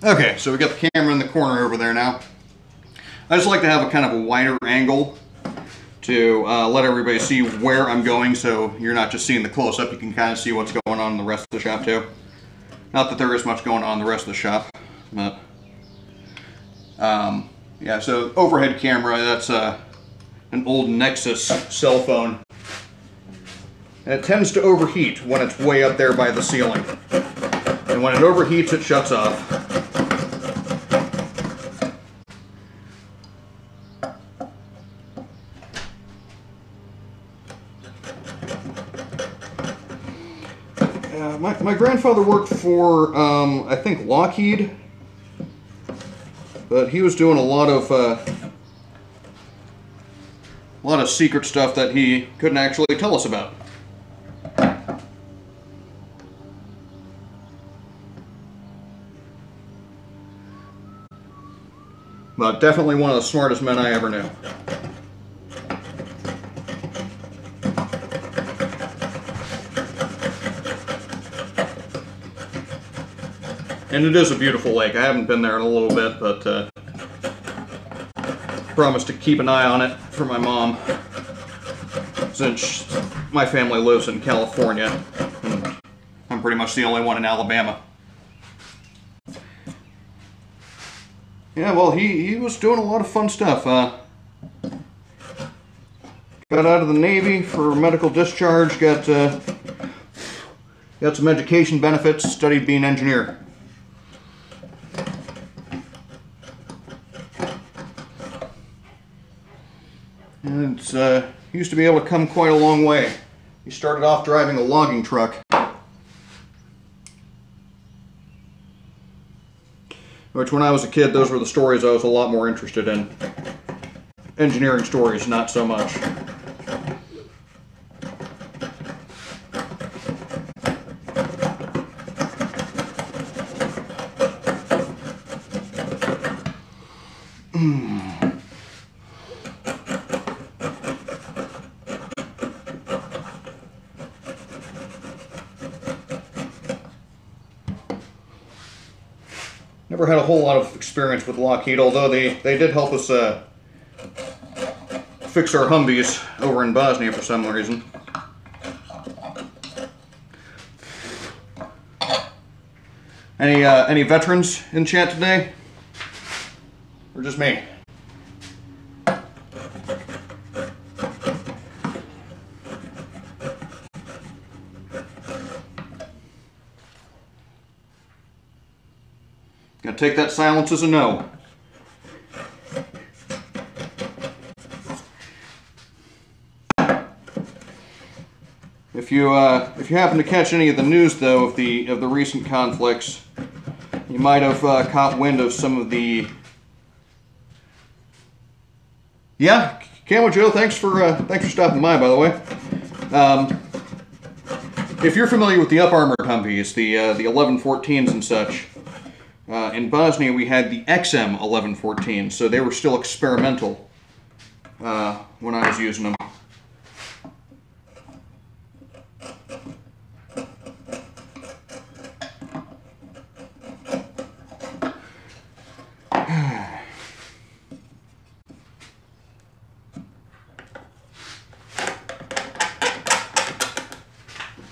Okay, so we got the camera in the corner over there now. I just like to have a kind of a wider angle to uh, let everybody see where I'm going so you're not just seeing the close-up, you can kind of see what's going on in the rest of the shop too. Not that there is much going on in the rest of the shop, but um, yeah, so overhead camera, that's uh, an old Nexus cell phone. And it tends to overheat when it's way up there by the ceiling. And when it overheats, it shuts off. Uh, my, grandfather worked for, um, I think, Lockheed, but he was doing a lot of uh, a lot of secret stuff that he couldn't actually tell us about. But definitely one of the smartest men I ever knew. And it is a beautiful lake. I haven't been there in a little bit, but uh, promise to keep an eye on it for my mom. Since my family lives in California, and I'm pretty much the only one in Alabama. Yeah, well, he, he was doing a lot of fun stuff. Uh, got out of the Navy for medical discharge, got, uh, got some education benefits, studied being an engineer. And it's, uh, used to be able to come quite a long way. He started off driving a logging truck. Which, when I was a kid, those were the stories I was a lot more interested in. Engineering stories, not so much. Never had a whole lot of experience with Lockheed, although they, they did help us uh, fix our Humvees over in Bosnia for some reason. Any uh, any veterans in chat today? Or just me? Take that silence as a no. If you uh, if you happen to catch any of the news though of the of the recent conflicts, you might have uh, caught wind of some of the. Yeah, Camo Joe, thanks for uh, thanks for stopping by. By the way, um, if you're familiar with the up armored Humvees, the uh, the 1114s and such, uh, in Bosnia we had the XM 1114, so they were still experimental uh, when I was using them.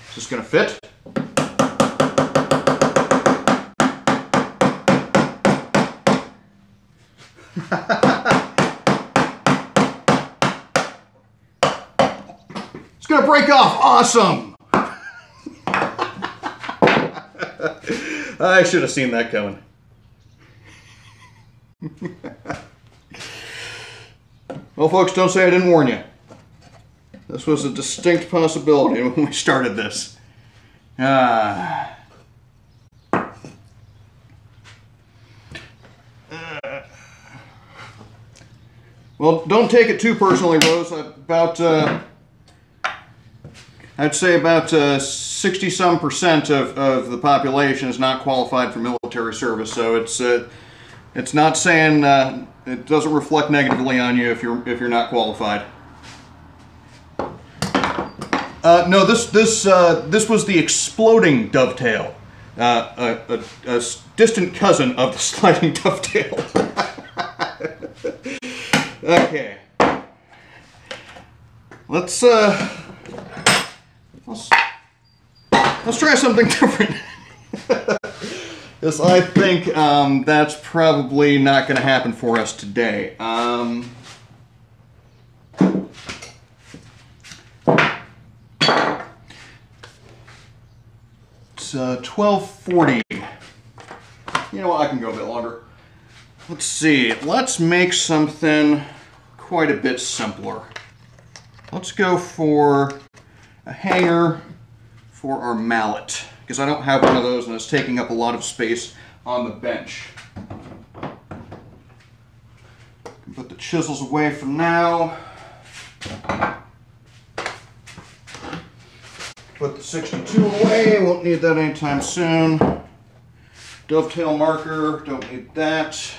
Is this gonna fit? it's gonna break off. Awesome. I should have seen that coming. well, folks, don't say I didn't warn you. This was a distinct possibility when we started this. Ah. Well, don't take it too personally, Rose. About, uh, I'd say about 60 uh, percent of, of the population is not qualified for military service. So it's, uh, it's not saying, uh, it doesn't reflect negatively on you if you're, if you're not qualified. Uh, no, this, this, uh, this was the exploding dovetail. A, a, a distant cousin of the sliding dovetail. Okay. Let's uh let's let's try something different. Because I think um, that's probably not going to happen for us today. Um, it's uh, 1240. You know what, I can go a bit longer. Let's see, let's make something quite a bit simpler. Let's go for a hanger for our mallet because I don't have one of those and it's taking up a lot of space on the bench. Put the chisels away for now. Put the 62 away, won't need that anytime soon. Dovetail marker, don't need that.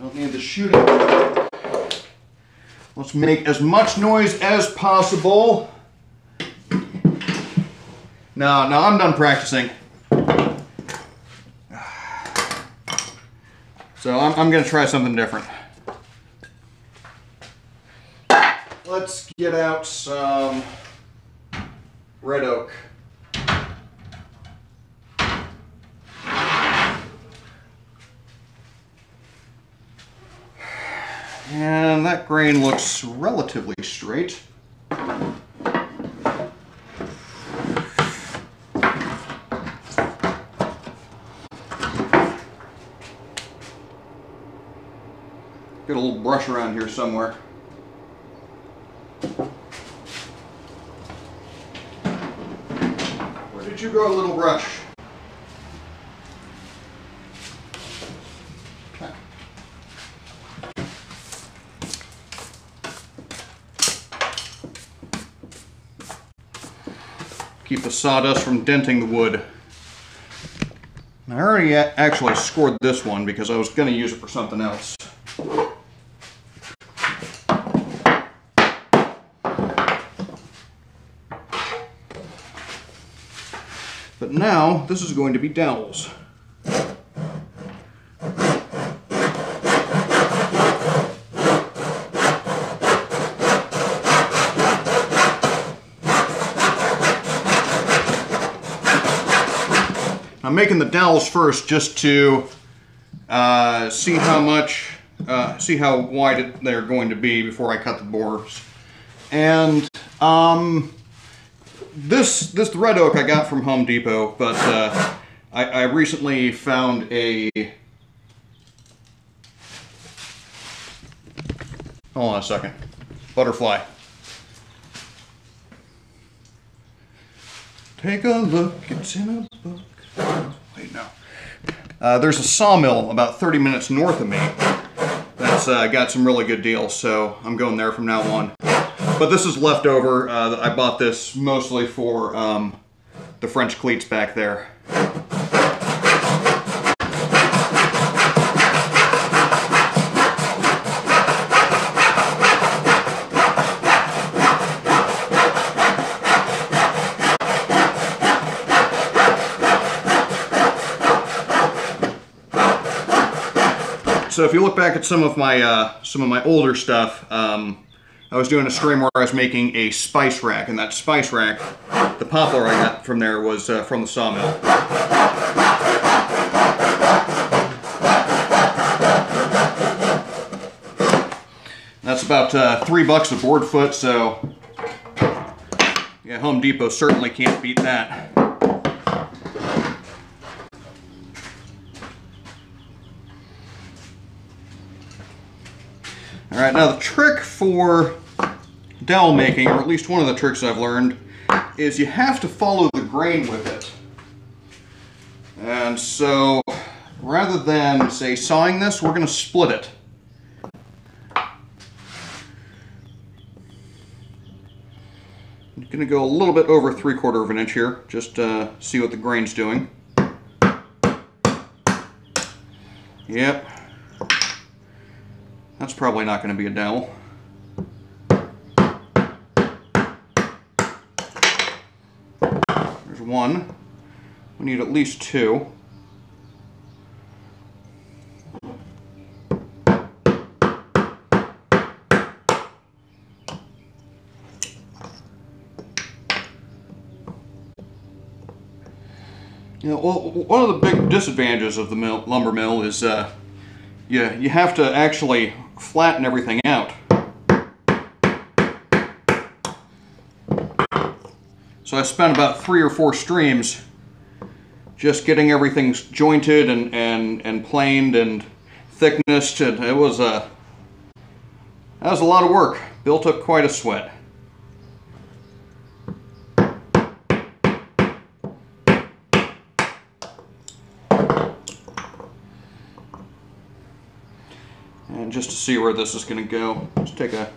Don't need the shooting. Let's make as much noise as possible. No, no, I'm done practicing. So I'm, I'm going to try something different. Let's get out some red oak. And that grain looks relatively straight. Get a little brush around here somewhere. Where did you go, little brush? Keep the sawdust from denting the wood. I already actually scored this one because I was going to use it for something else. But now, this is going to be dowels. Making the dowels first just to uh, see how much, uh, see how wide they're going to be before I cut the bores. And um, this this red oak I got from Home Depot, but uh, I, I recently found a Hold on a second. Butterfly. Take a look, it's in a book. Wait, no. Uh, there's a sawmill about 30 minutes north of me that's uh, got some really good deals, so I'm going there from now on. But this is leftover. Uh, I bought this mostly for um, the French cleats back there. So if you look back at some of my uh, some of my older stuff, um, I was doing a stream where I was making a spice rack, and that spice rack, the poplar I got from there was uh, from the sawmill. That's about uh, three bucks a board foot, so yeah, Home Depot certainly can't beat that. All right, now the trick for dowel making, or at least one of the tricks I've learned, is you have to follow the grain with it. And so, rather than, say, sawing this, we're going to split it. I'm going to go a little bit over three quarter of an inch here, just uh, see what the grain's doing. Yep. That's probably not going to be a dowel. There's one. We need at least two. You know, one of the big disadvantages of the mill, lumber mill is uh, you, you have to actually flatten everything out. So I spent about three or four streams just getting everything jointed and, and, and planed and thicknessed. And it was a, that was a lot of work. Built up quite a sweat. And just to see where this is going to go, let's take a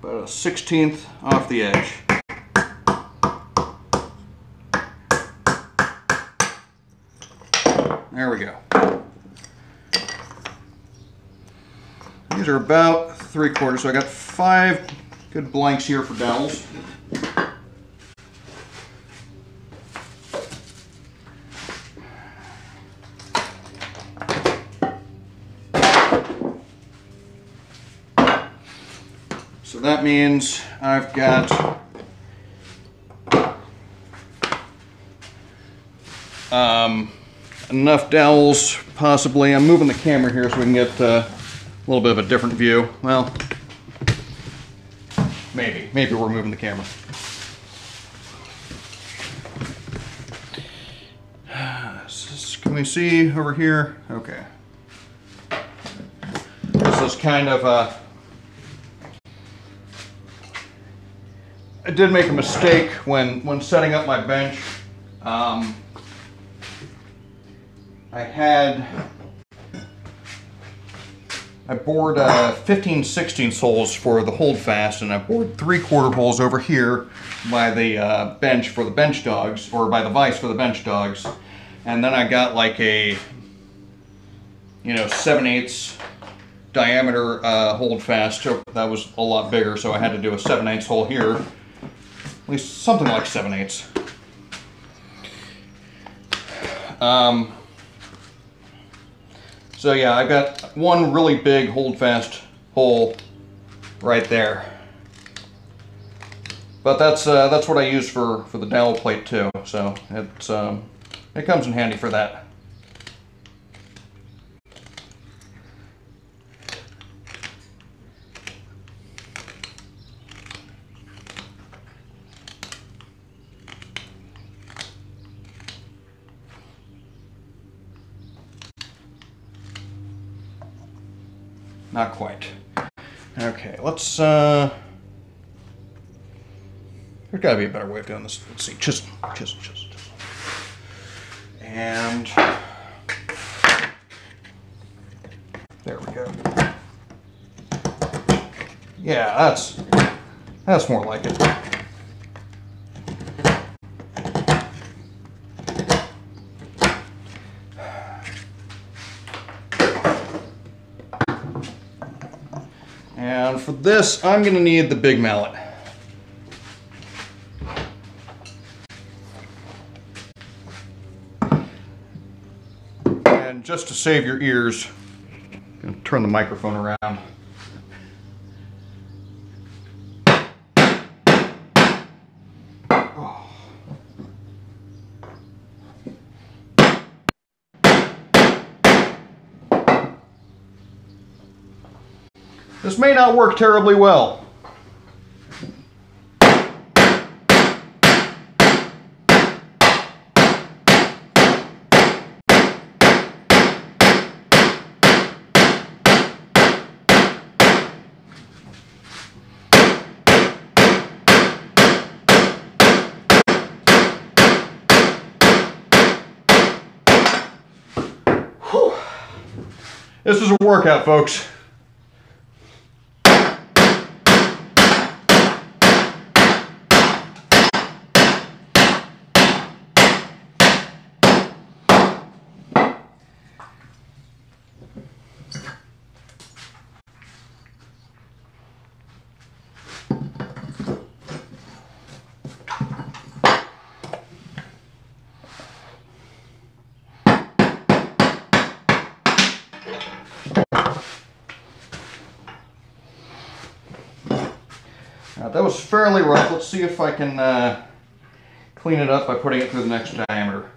about a 16th off the edge. There we go. These are about three quarters, so I got five good blanks here for dowels. Means I've got um, enough dowels, possibly. I'm moving the camera here so we can get uh, a little bit of a different view. Well, maybe. Maybe we're moving the camera. Can we see over here? Okay. This is kind of a... I did make a mistake when, when setting up my bench. Um, I had, I bored uh, 15 16 holes for the holdfast and I bored three quarter holes over here by the uh, bench for the bench dogs or by the vise for the bench dogs. And then I got like a, you know, 7 eighths diameter uh, holdfast. That was a lot bigger, so I had to do a 7 eighths hole here. At least something like 7 eighths. Um, so yeah, I've got one really big holdfast hole right there. But that's uh, that's what I use for for the dowel plate too. So it's um, it comes in handy for that. Not quite. Okay, let's, uh... There's gotta be a better way of doing this. Let's see, chisel, chisel, chisel, chisel. And... There we go. Yeah, that's, that's more like it. And for this, I'm gonna need the big mallet. And just to save your ears, turn the microphone around. work terribly well. This is a workout, folks. Fairly rough. Let's see if I can uh, clean it up by putting it through the next diameter.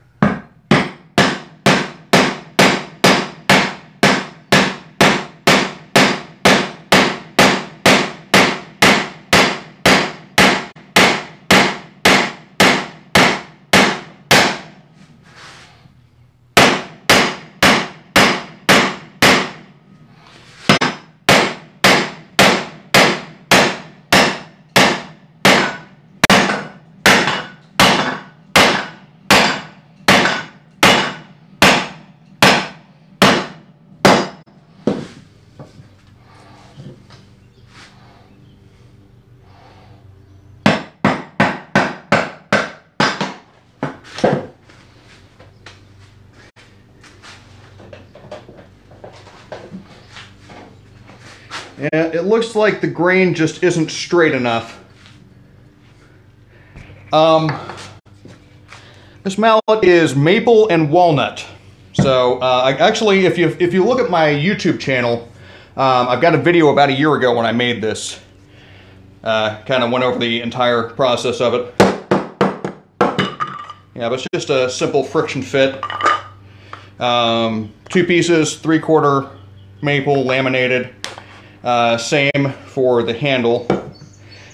Yeah, it looks like the grain just isn't straight enough. Um, this mallet is maple and walnut. So uh, actually, if you if you look at my YouTube channel, um, I've got a video about a year ago when I made this. Uh, kind of went over the entire process of it. Yeah, but it's just a simple friction fit. Um, two pieces, three quarter maple laminated. Uh, same for the handle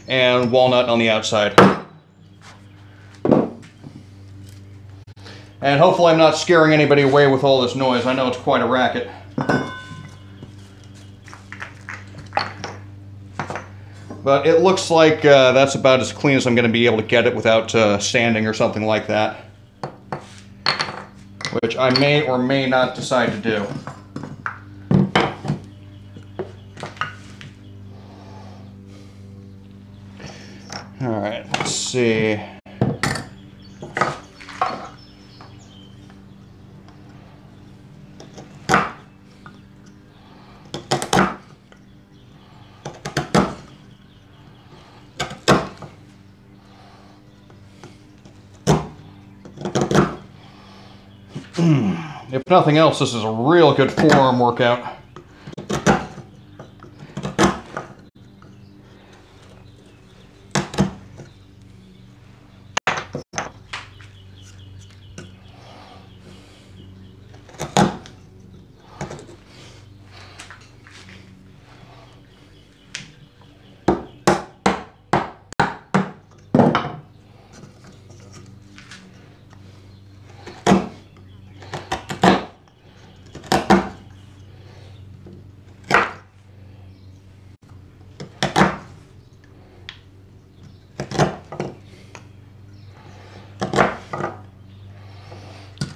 and walnut on the outside. And hopefully I'm not scaring anybody away with all this noise. I know it's quite a racket. But it looks like uh, that's about as clean as I'm going to be able to get it without uh, sanding or something like that. Which I may or may not decide to do. All right, let's see. Hmm, if nothing else, this is a real good forearm workout.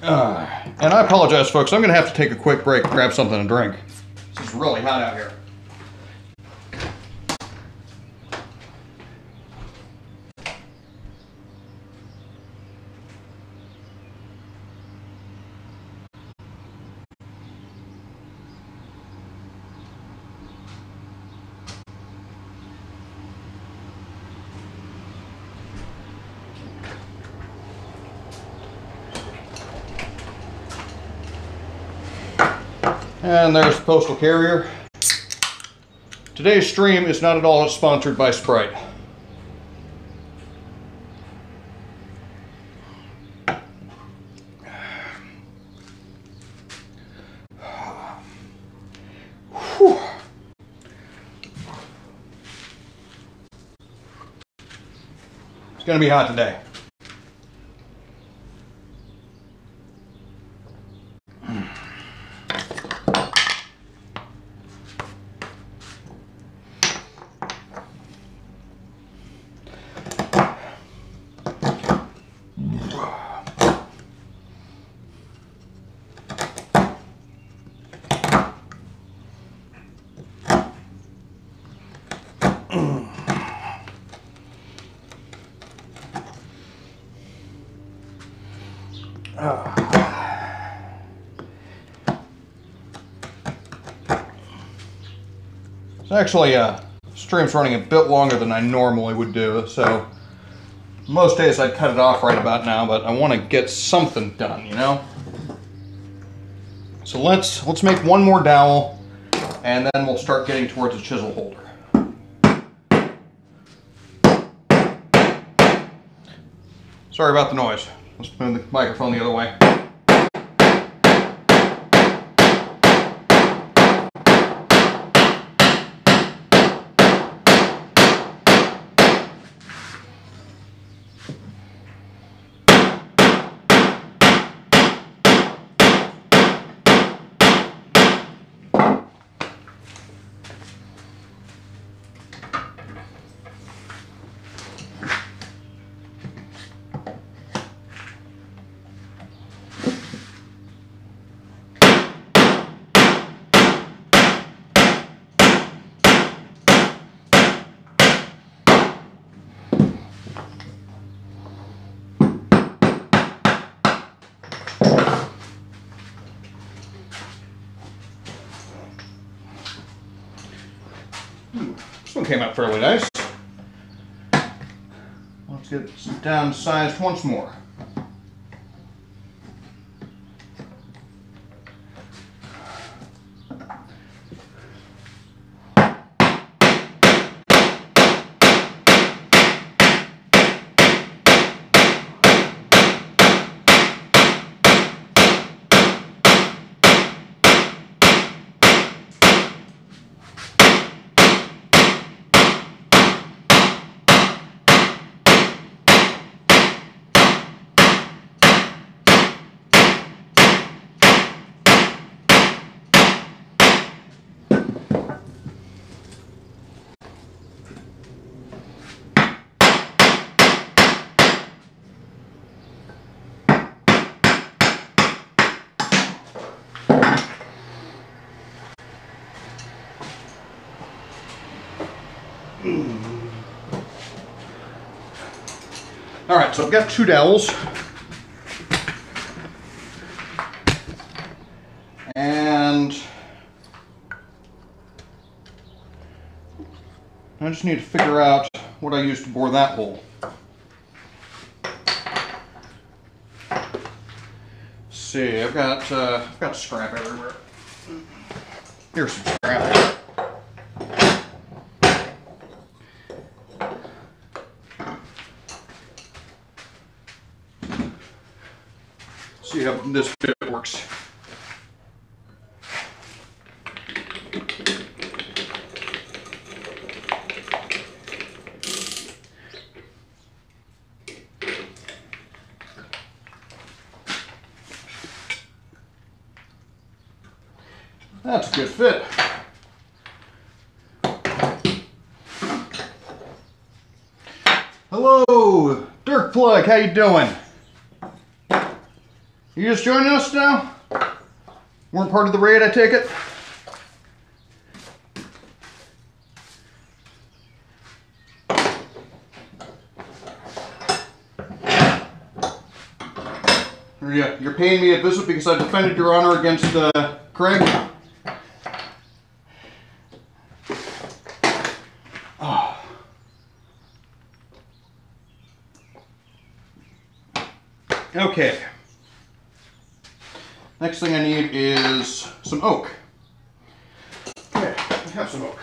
Uh, and I apologize, folks. I'm going to have to take a quick break, grab something to drink. This is really hot out here. And there's the postal carrier. Today's stream is not at all sponsored by Sprite. It's going to be hot today. Actually, uh, stream's running a bit longer than I normally would do, so most days I'd cut it off right about now, but I want to get something done, you know? So let's, let's make one more dowel, and then we'll start getting towards the chisel holder. Sorry about the noise. Let's move the microphone the other way. This one came out fairly nice. Let's get it once more. So I've got two dowels. And I just need to figure out what I used to bore that hole. See, I've got uh, I've got scrap everywhere. Here's some scrap. See how this bit works. That's a good fit. Hello, Dirk Plug, how you doing? You just joining us now? Weren't part of the raid, I take it? You, you're paying me a visit because I defended your honor against uh, Craig? Ah. Okay. Next thing I need is some oak. Okay, I have some oak.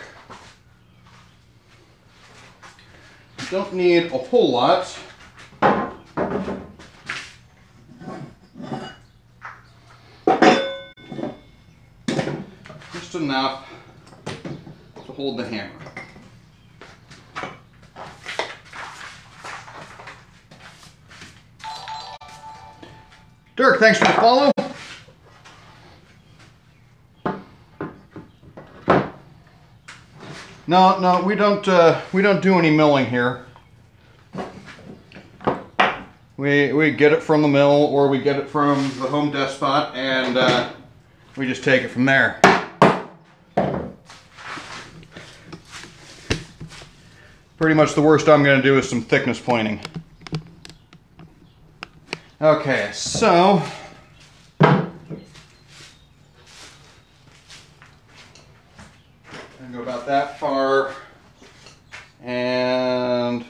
Don't need a whole lot. Just enough to hold the hammer. Dirk, thanks for the follow. No, no, we don't. Uh, we don't do any milling here. We we get it from the mill, or we get it from the home despot, and uh, we just take it from there. Pretty much the worst I'm going to do is some thickness planing. Okay, so and go about that far and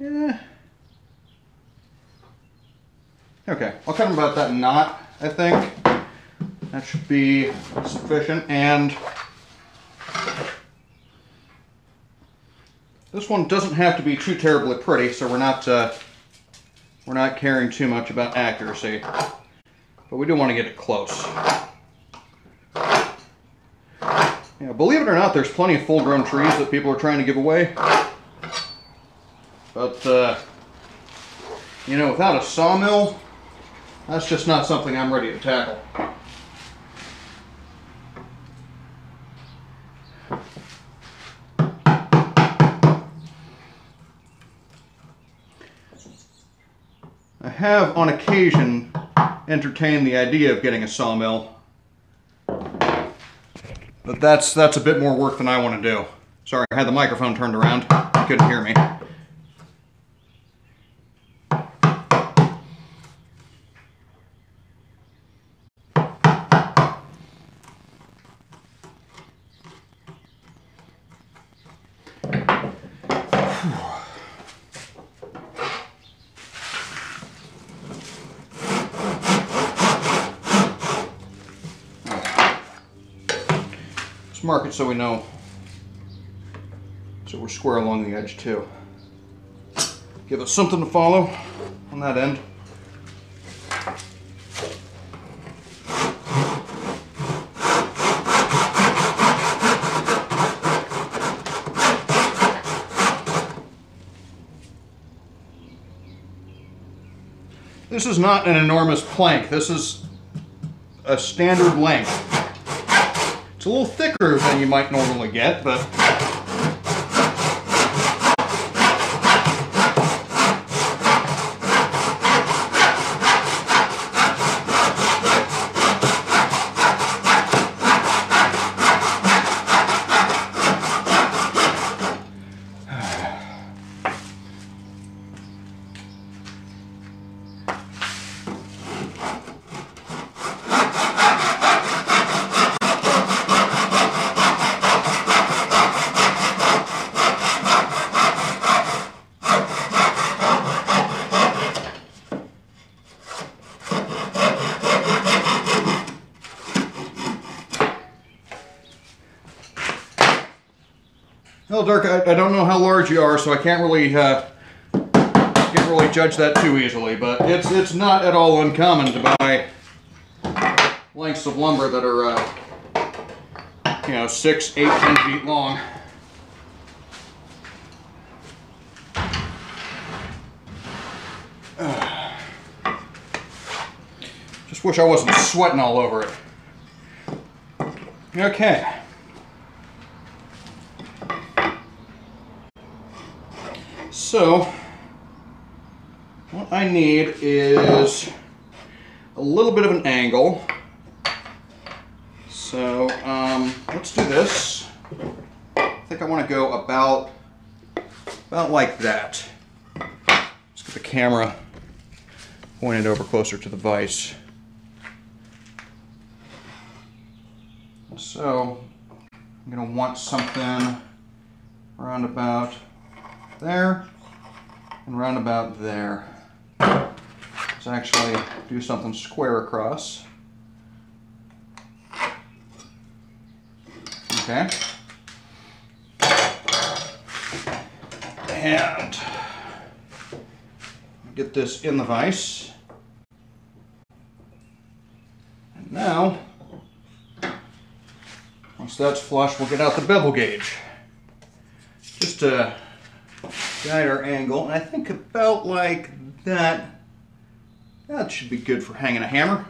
yeah okay I'll cut them about that knot I think. That should be sufficient and this one doesn't have to be too terribly pretty so we're not uh, we're not caring too much about accuracy. But we do want to get it close. Yeah, believe it or not, there's plenty of full-grown trees that people are trying to give away. But, uh, you know, without a sawmill, that's just not something I'm ready to tackle. I have, on occasion, entertained the idea of getting a sawmill but that's that's a bit more work than I want to do. Sorry, I had the microphone turned around. You couldn't hear me. So we know. So we're square along the edge too. Give us something to follow on that end. This is not an enormous plank. This is a standard length. It's a little thicker than you might normally get, but Well, Dirk, I, I, don't know how large you are, so I can't really uh, can't really judge that too easily. But it's it's not at all uncommon to buy lengths of lumber that are uh, you know six, eight, ten feet long. Just wish I wasn't sweating all over it. Okay. So, what I need is a little bit of an angle. So, um, let's do this. I think I want to go about, about like that. Let's get the camera pointed over closer to the vise. So, I'm going to want something around about there and round about there. Let's actually do something square across. Okay. And get this in the vise. And now, once that's flush, we'll get out the bevel gauge. Just to guide our angle. And I think about like that. That should be good for hanging a hammer.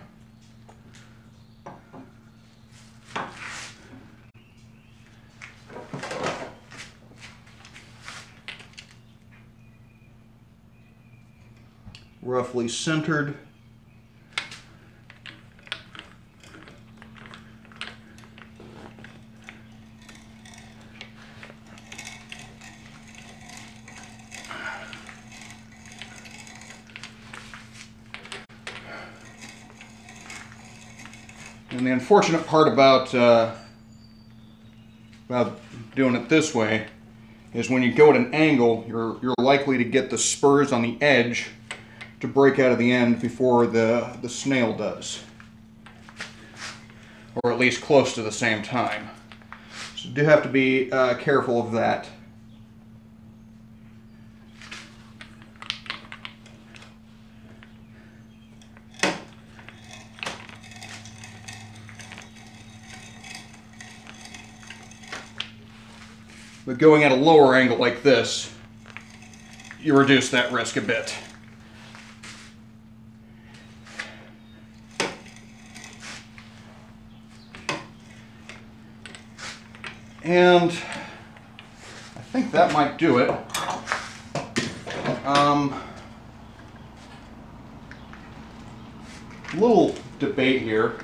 Roughly centered. Unfortunate part about uh, about doing it this way is when you go at an angle, you're you're likely to get the spurs on the edge to break out of the end before the the snail does, or at least close to the same time. So do have to be uh, careful of that. Going at a lower angle like this, you reduce that risk a bit. And I think that might do it. Um, little debate here.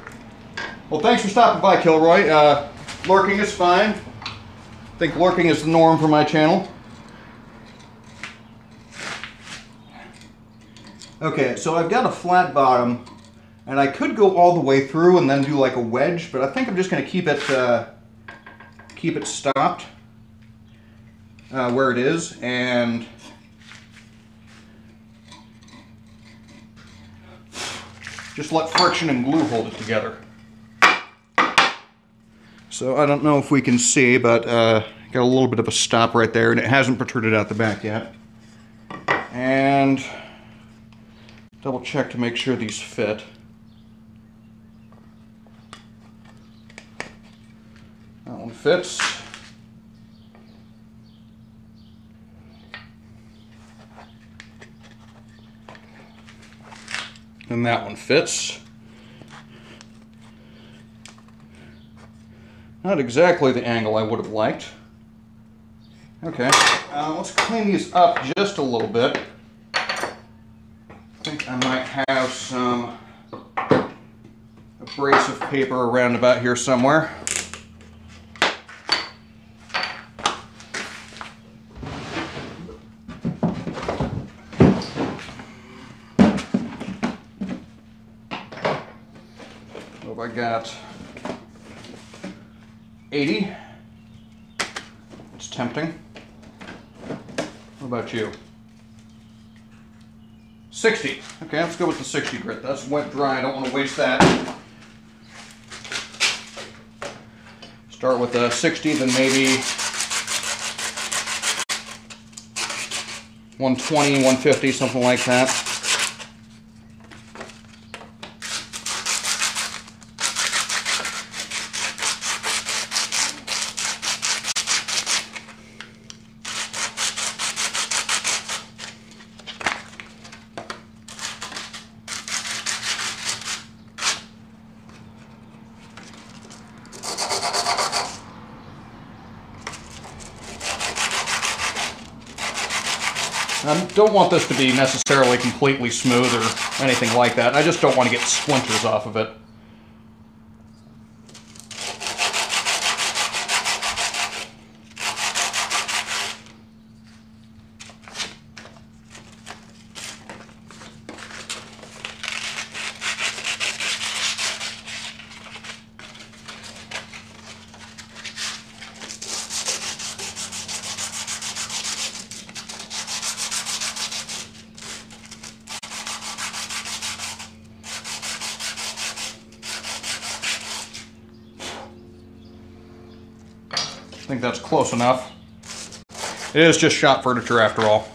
Well, thanks for stopping by, Kilroy. Uh, lurking is fine. I think lurking is the norm for my channel. Okay, so I've got a flat bottom, and I could go all the way through and then do like a wedge, but I think I'm just going to keep it uh, keep it stopped uh, where it is, and just let friction and glue hold it together. So I don't know if we can see, but uh, got a little bit of a stop right there, and it hasn't protruded out the back yet. And double check to make sure these fit. That one fits. And that one fits. Not exactly the angle I would have liked. Okay, uh, let's clean these up just a little bit. I think I might have some abrasive paper around about here somewhere. What have I got? 80. It's tempting. What about you? 60. Okay, let's go with the 60 grit. That's wet dry. I don't want to waste that. Start with a 60, then maybe 120, 150, something like that. I don't want this to be necessarily completely smooth or anything like that. I just don't want to get splinters off of it. I think that's close enough. It is just shop furniture after all.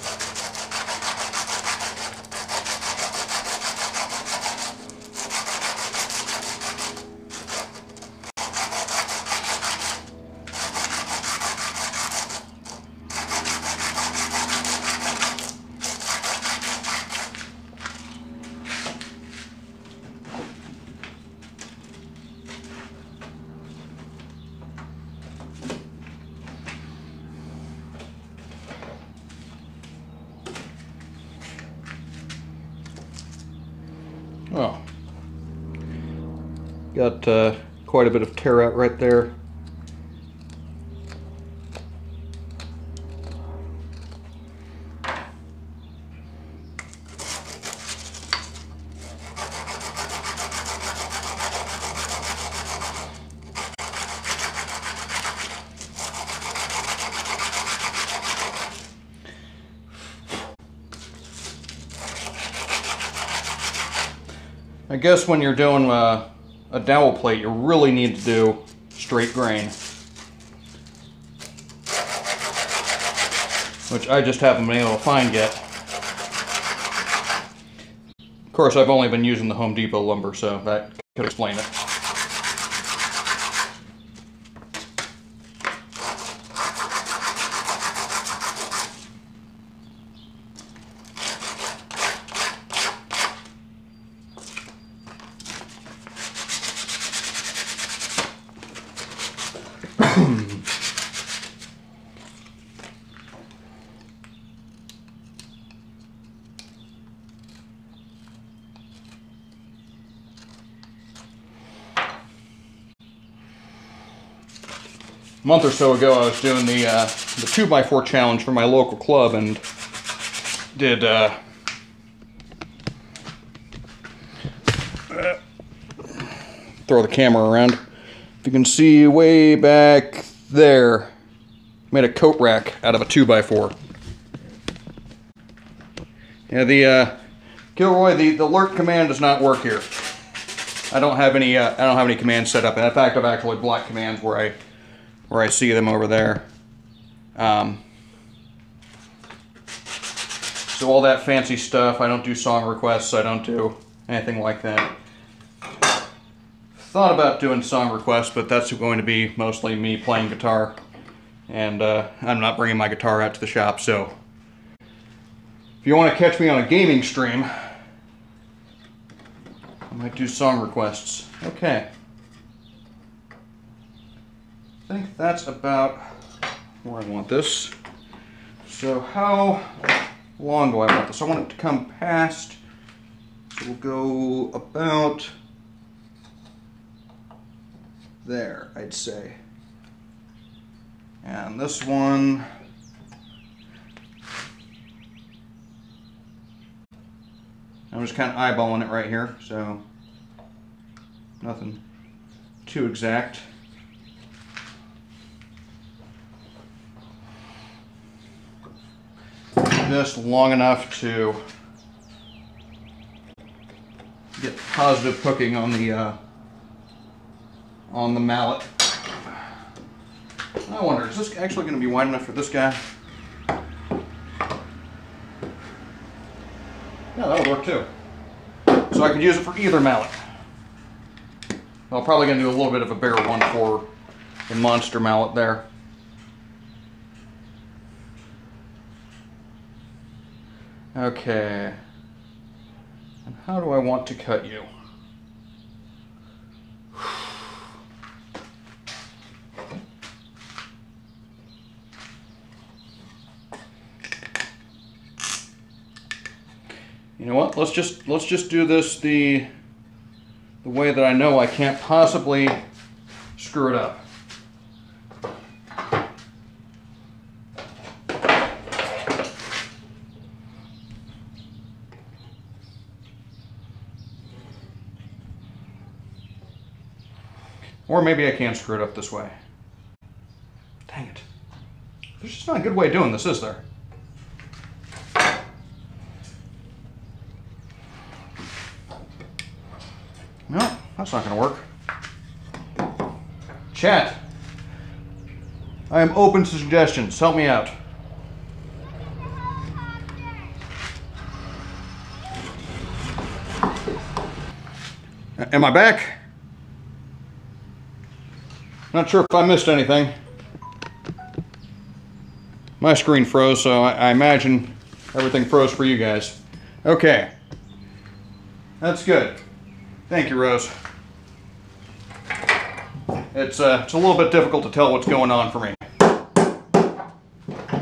quite a bit of tear out right there. I guess when you're doing uh, a dowel plate, you really need to do straight grain. Which I just haven't been able to find yet. Of course, I've only been using the Home Depot lumber, so that could explain it. Month or so ago, I was doing the uh, the two x four challenge for my local club, and did uh, throw the camera around. If you can see way back there, made a coat rack out of a two x four. Yeah, the uh, Gilroy, the the alert command does not work here. I don't have any uh, I don't have any commands set up. In fact, I've actually blocked commands where I where I see them over there. Um, so all that fancy stuff, I don't do song requests, I don't do anything like that. Thought about doing song requests, but that's going to be mostly me playing guitar. And uh, I'm not bringing my guitar out to the shop, so if you want to catch me on a gaming stream, I might do song requests. Okay. Think that's about where I want this. So how long do I want this? I want it to come past, so we'll go about there, I'd say. And this one, I'm just kind of eyeballing it right here, so nothing too exact. Just long enough to get positive hooking on the uh, on the mallet. I wonder, is this actually going to be wide enough for this guy? Yeah, that would work too. So I could use it for either mallet. I'm probably going to do a little bit of a bigger one for the monster mallet there. Okay. And how do I want to cut you? You know what? Let's just let's just do this the the way that I know I can't possibly screw it up. Or maybe I can screw it up this way. Dang it. There's just not a good way of doing this, is there? No, that's not going to work. Chat. I am open to suggestions. Help me out. Am I back? Not sure if I missed anything. My screen froze, so I, I imagine everything froze for you guys. Okay. That's good. Thank you, Rose. It's, uh, it's a little bit difficult to tell what's going on for me. I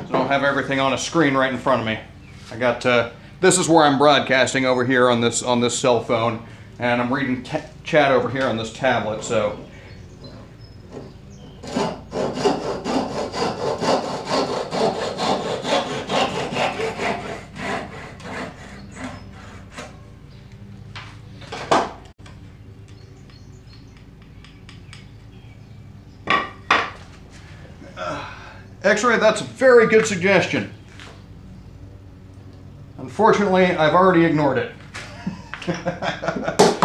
don't have everything on a screen right in front of me. I got, uh, this is where I'm broadcasting over here on this, on this cell phone, and I'm reading chat over here on this tablet, so X-ray, that's a very good suggestion. Unfortunately, I've already ignored it.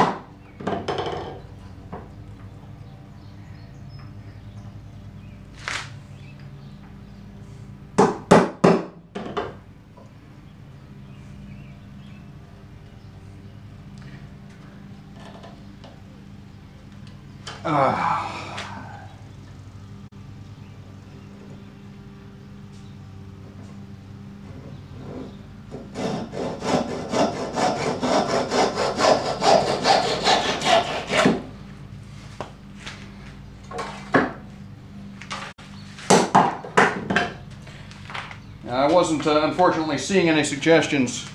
I uh, unfortunately seeing any suggestions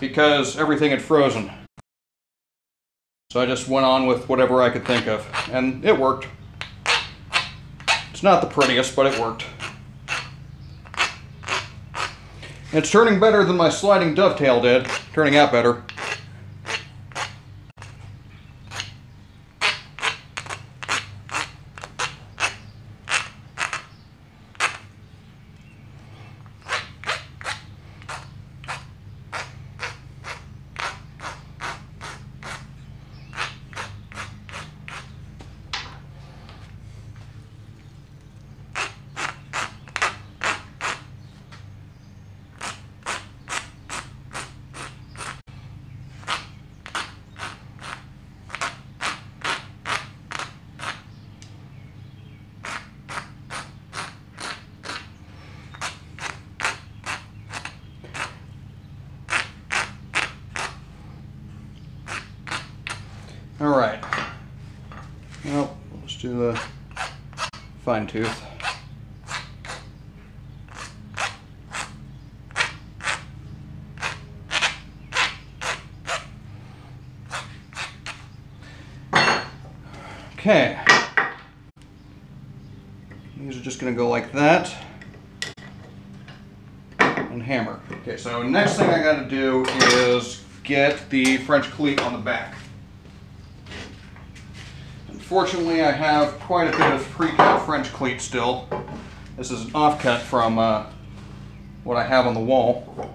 because everything had frozen. So I just went on with whatever I could think of, and it worked. It's not the prettiest, but it worked. It's turning better than my sliding dovetail did, turning out better. All right. Well, let's do the fine tooth. Okay. These are just going to go like that and hammer. Okay, so next thing I got to do is get the French cleat on the back. Unfortunately, I have quite a bit of pre-cut French cleat still. This is an offcut from uh, what I have on the wall.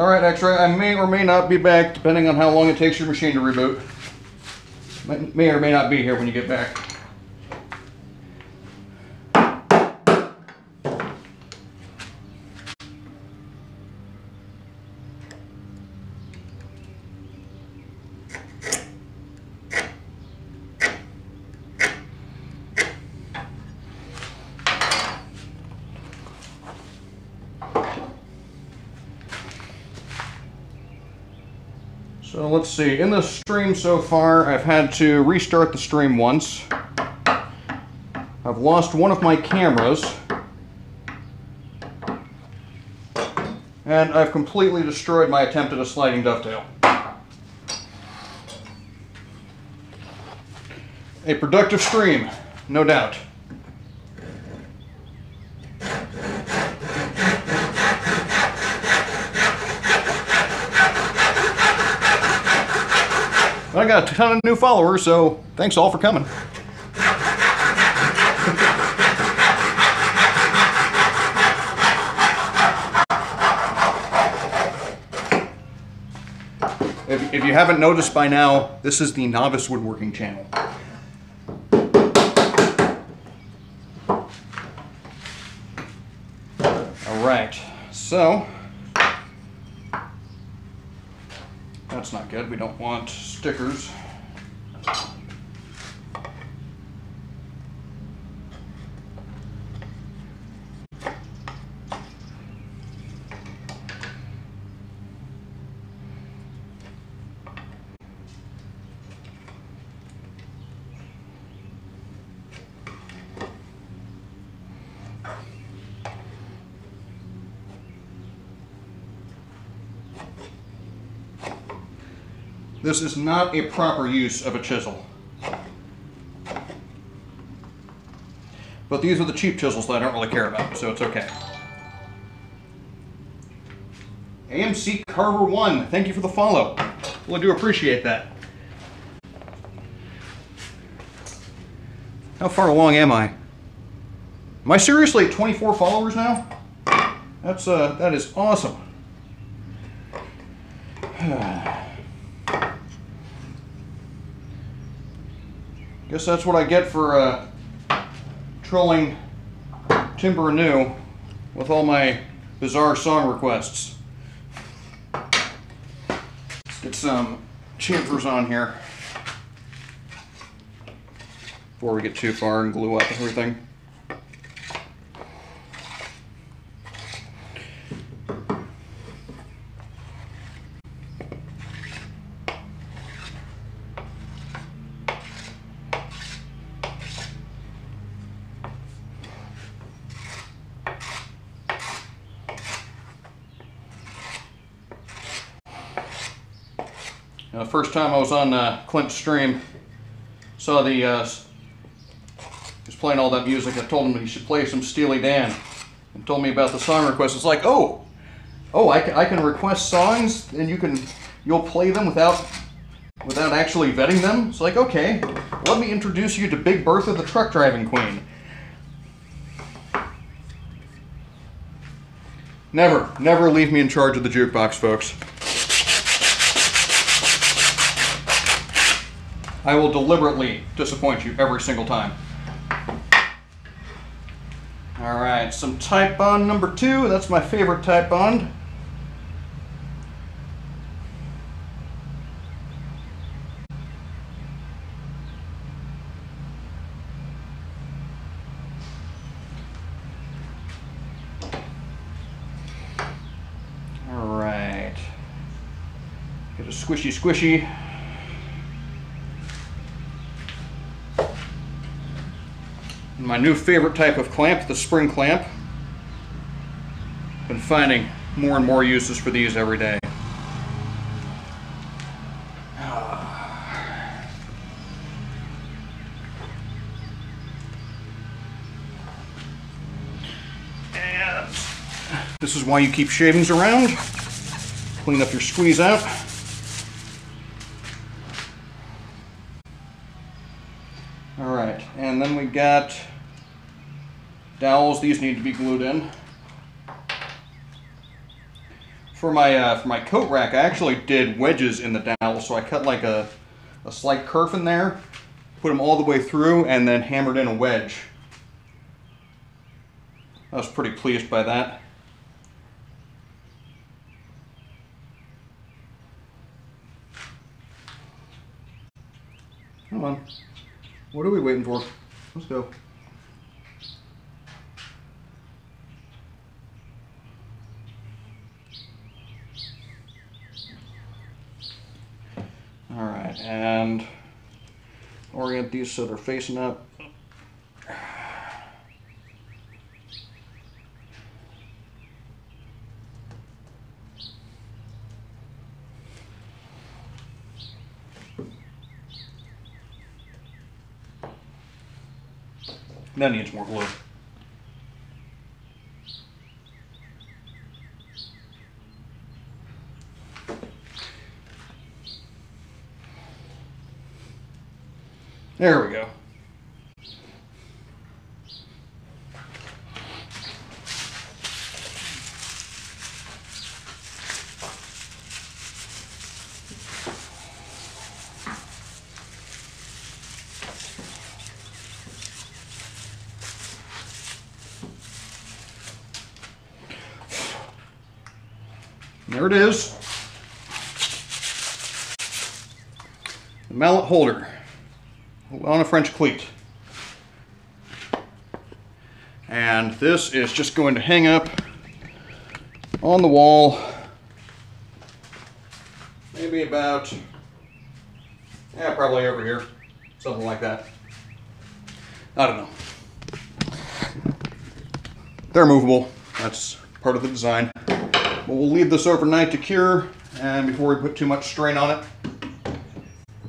All right, X-Ray, I may or may not be back depending on how long it takes your machine to reboot. May or may not be here when you get back. So let's see, in the stream so far, I've had to restart the stream once. I've lost one of my cameras. And I've completely destroyed my attempt at a sliding dovetail. A productive stream, no doubt. Got a ton of new followers, so thanks all for coming. If, if you haven't noticed by now, this is the Novice Woodworking channel. All right, so that's not good. We don't want stickers. This is not a proper use of a chisel. But these are the cheap chisels that I don't really care about, so it's okay. AMC Carver 1, thank you for the follow. Well, I do appreciate that. How far along am I? Am I seriously at 24 followers now? That's uh, that is awesome. Guess that's what I get for uh, trolling Timber New with all my bizarre song requests. Let's get some chamfers on here before we get too far and glue up everything. First time I was on uh, Clint's stream, saw the uh, he was playing all that music. I told him he should play some Steely Dan, and told me about the song request. It's like, oh, oh, I can, I can request songs, and you can you'll play them without without actually vetting them. It's like, okay, let me introduce you to Big Bertha, the truck driving queen. Never, never leave me in charge of the jukebox, folks. I will deliberately disappoint you every single time. All right, some Titebond number two. That's my favorite Titebond. All right. Get a squishy squishy. My new favorite type of clamp, the spring clamp. Been finding more and more uses for these every day. This is why you keep shavings around. Clean up your squeeze out. All right, and then we got dowels. These need to be glued in. For my uh, for my coat rack, I actually did wedges in the dowel, so I cut like a, a slight kerf in there, put them all the way through, and then hammered in a wedge. I was pretty pleased by that. Come on. What are we waiting for? Let's go. All right, and orient these so they're facing up. That needs more glue. There we go. There it is. The mallet holder on a French cleat. And this is just going to hang up on the wall maybe about, yeah, probably over here, something like that. I don't know. They're movable. That's part of the design. But we'll leave this overnight to cure and before we put too much strain on it.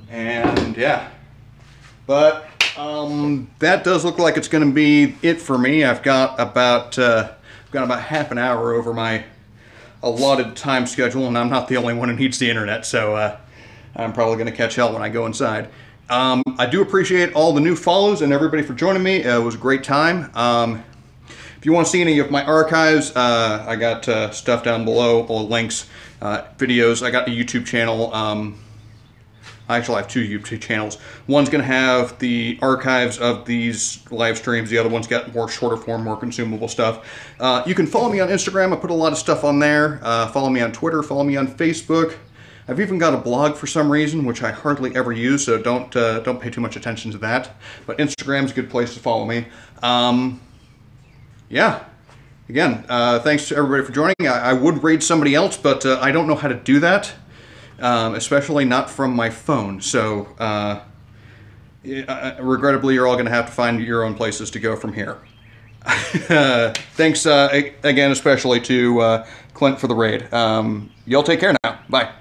And yeah. But um, that does look like it's going to be it for me. I've got about uh, I've got about half an hour over my allotted time schedule, and I'm not the only one who needs the internet, so uh, I'm probably going to catch hell when I go inside. Um, I do appreciate all the new follows and everybody for joining me. Uh, it was a great time. Um, If you want to see any of my archives, uh, I got uh, stuff down below, all links, uh, videos. I got a YouTube channel. Um, I actually have two YouTube channels. One's going to have the archives of these live streams. The other one's got more shorter form, more consumable stuff. Uh, you can follow me on Instagram. I put a lot of stuff on there. Uh, follow me on Twitter. Follow me on Facebook. I've even got a blog for some reason, which I hardly ever use, so don't uh, don't pay too much attention to that. But Instagram's a good place to follow me. Um, yeah. Again, uh, thanks to everybody for joining. I, I would raid somebody else, but uh, I don't know how to do that, um, especially not from my phone. So, uh, regrettably, you're all going to have to find your own places to go from here. thanks uh, again, especially to uh, Clint for the raid. Um, y'all take care now. Bye.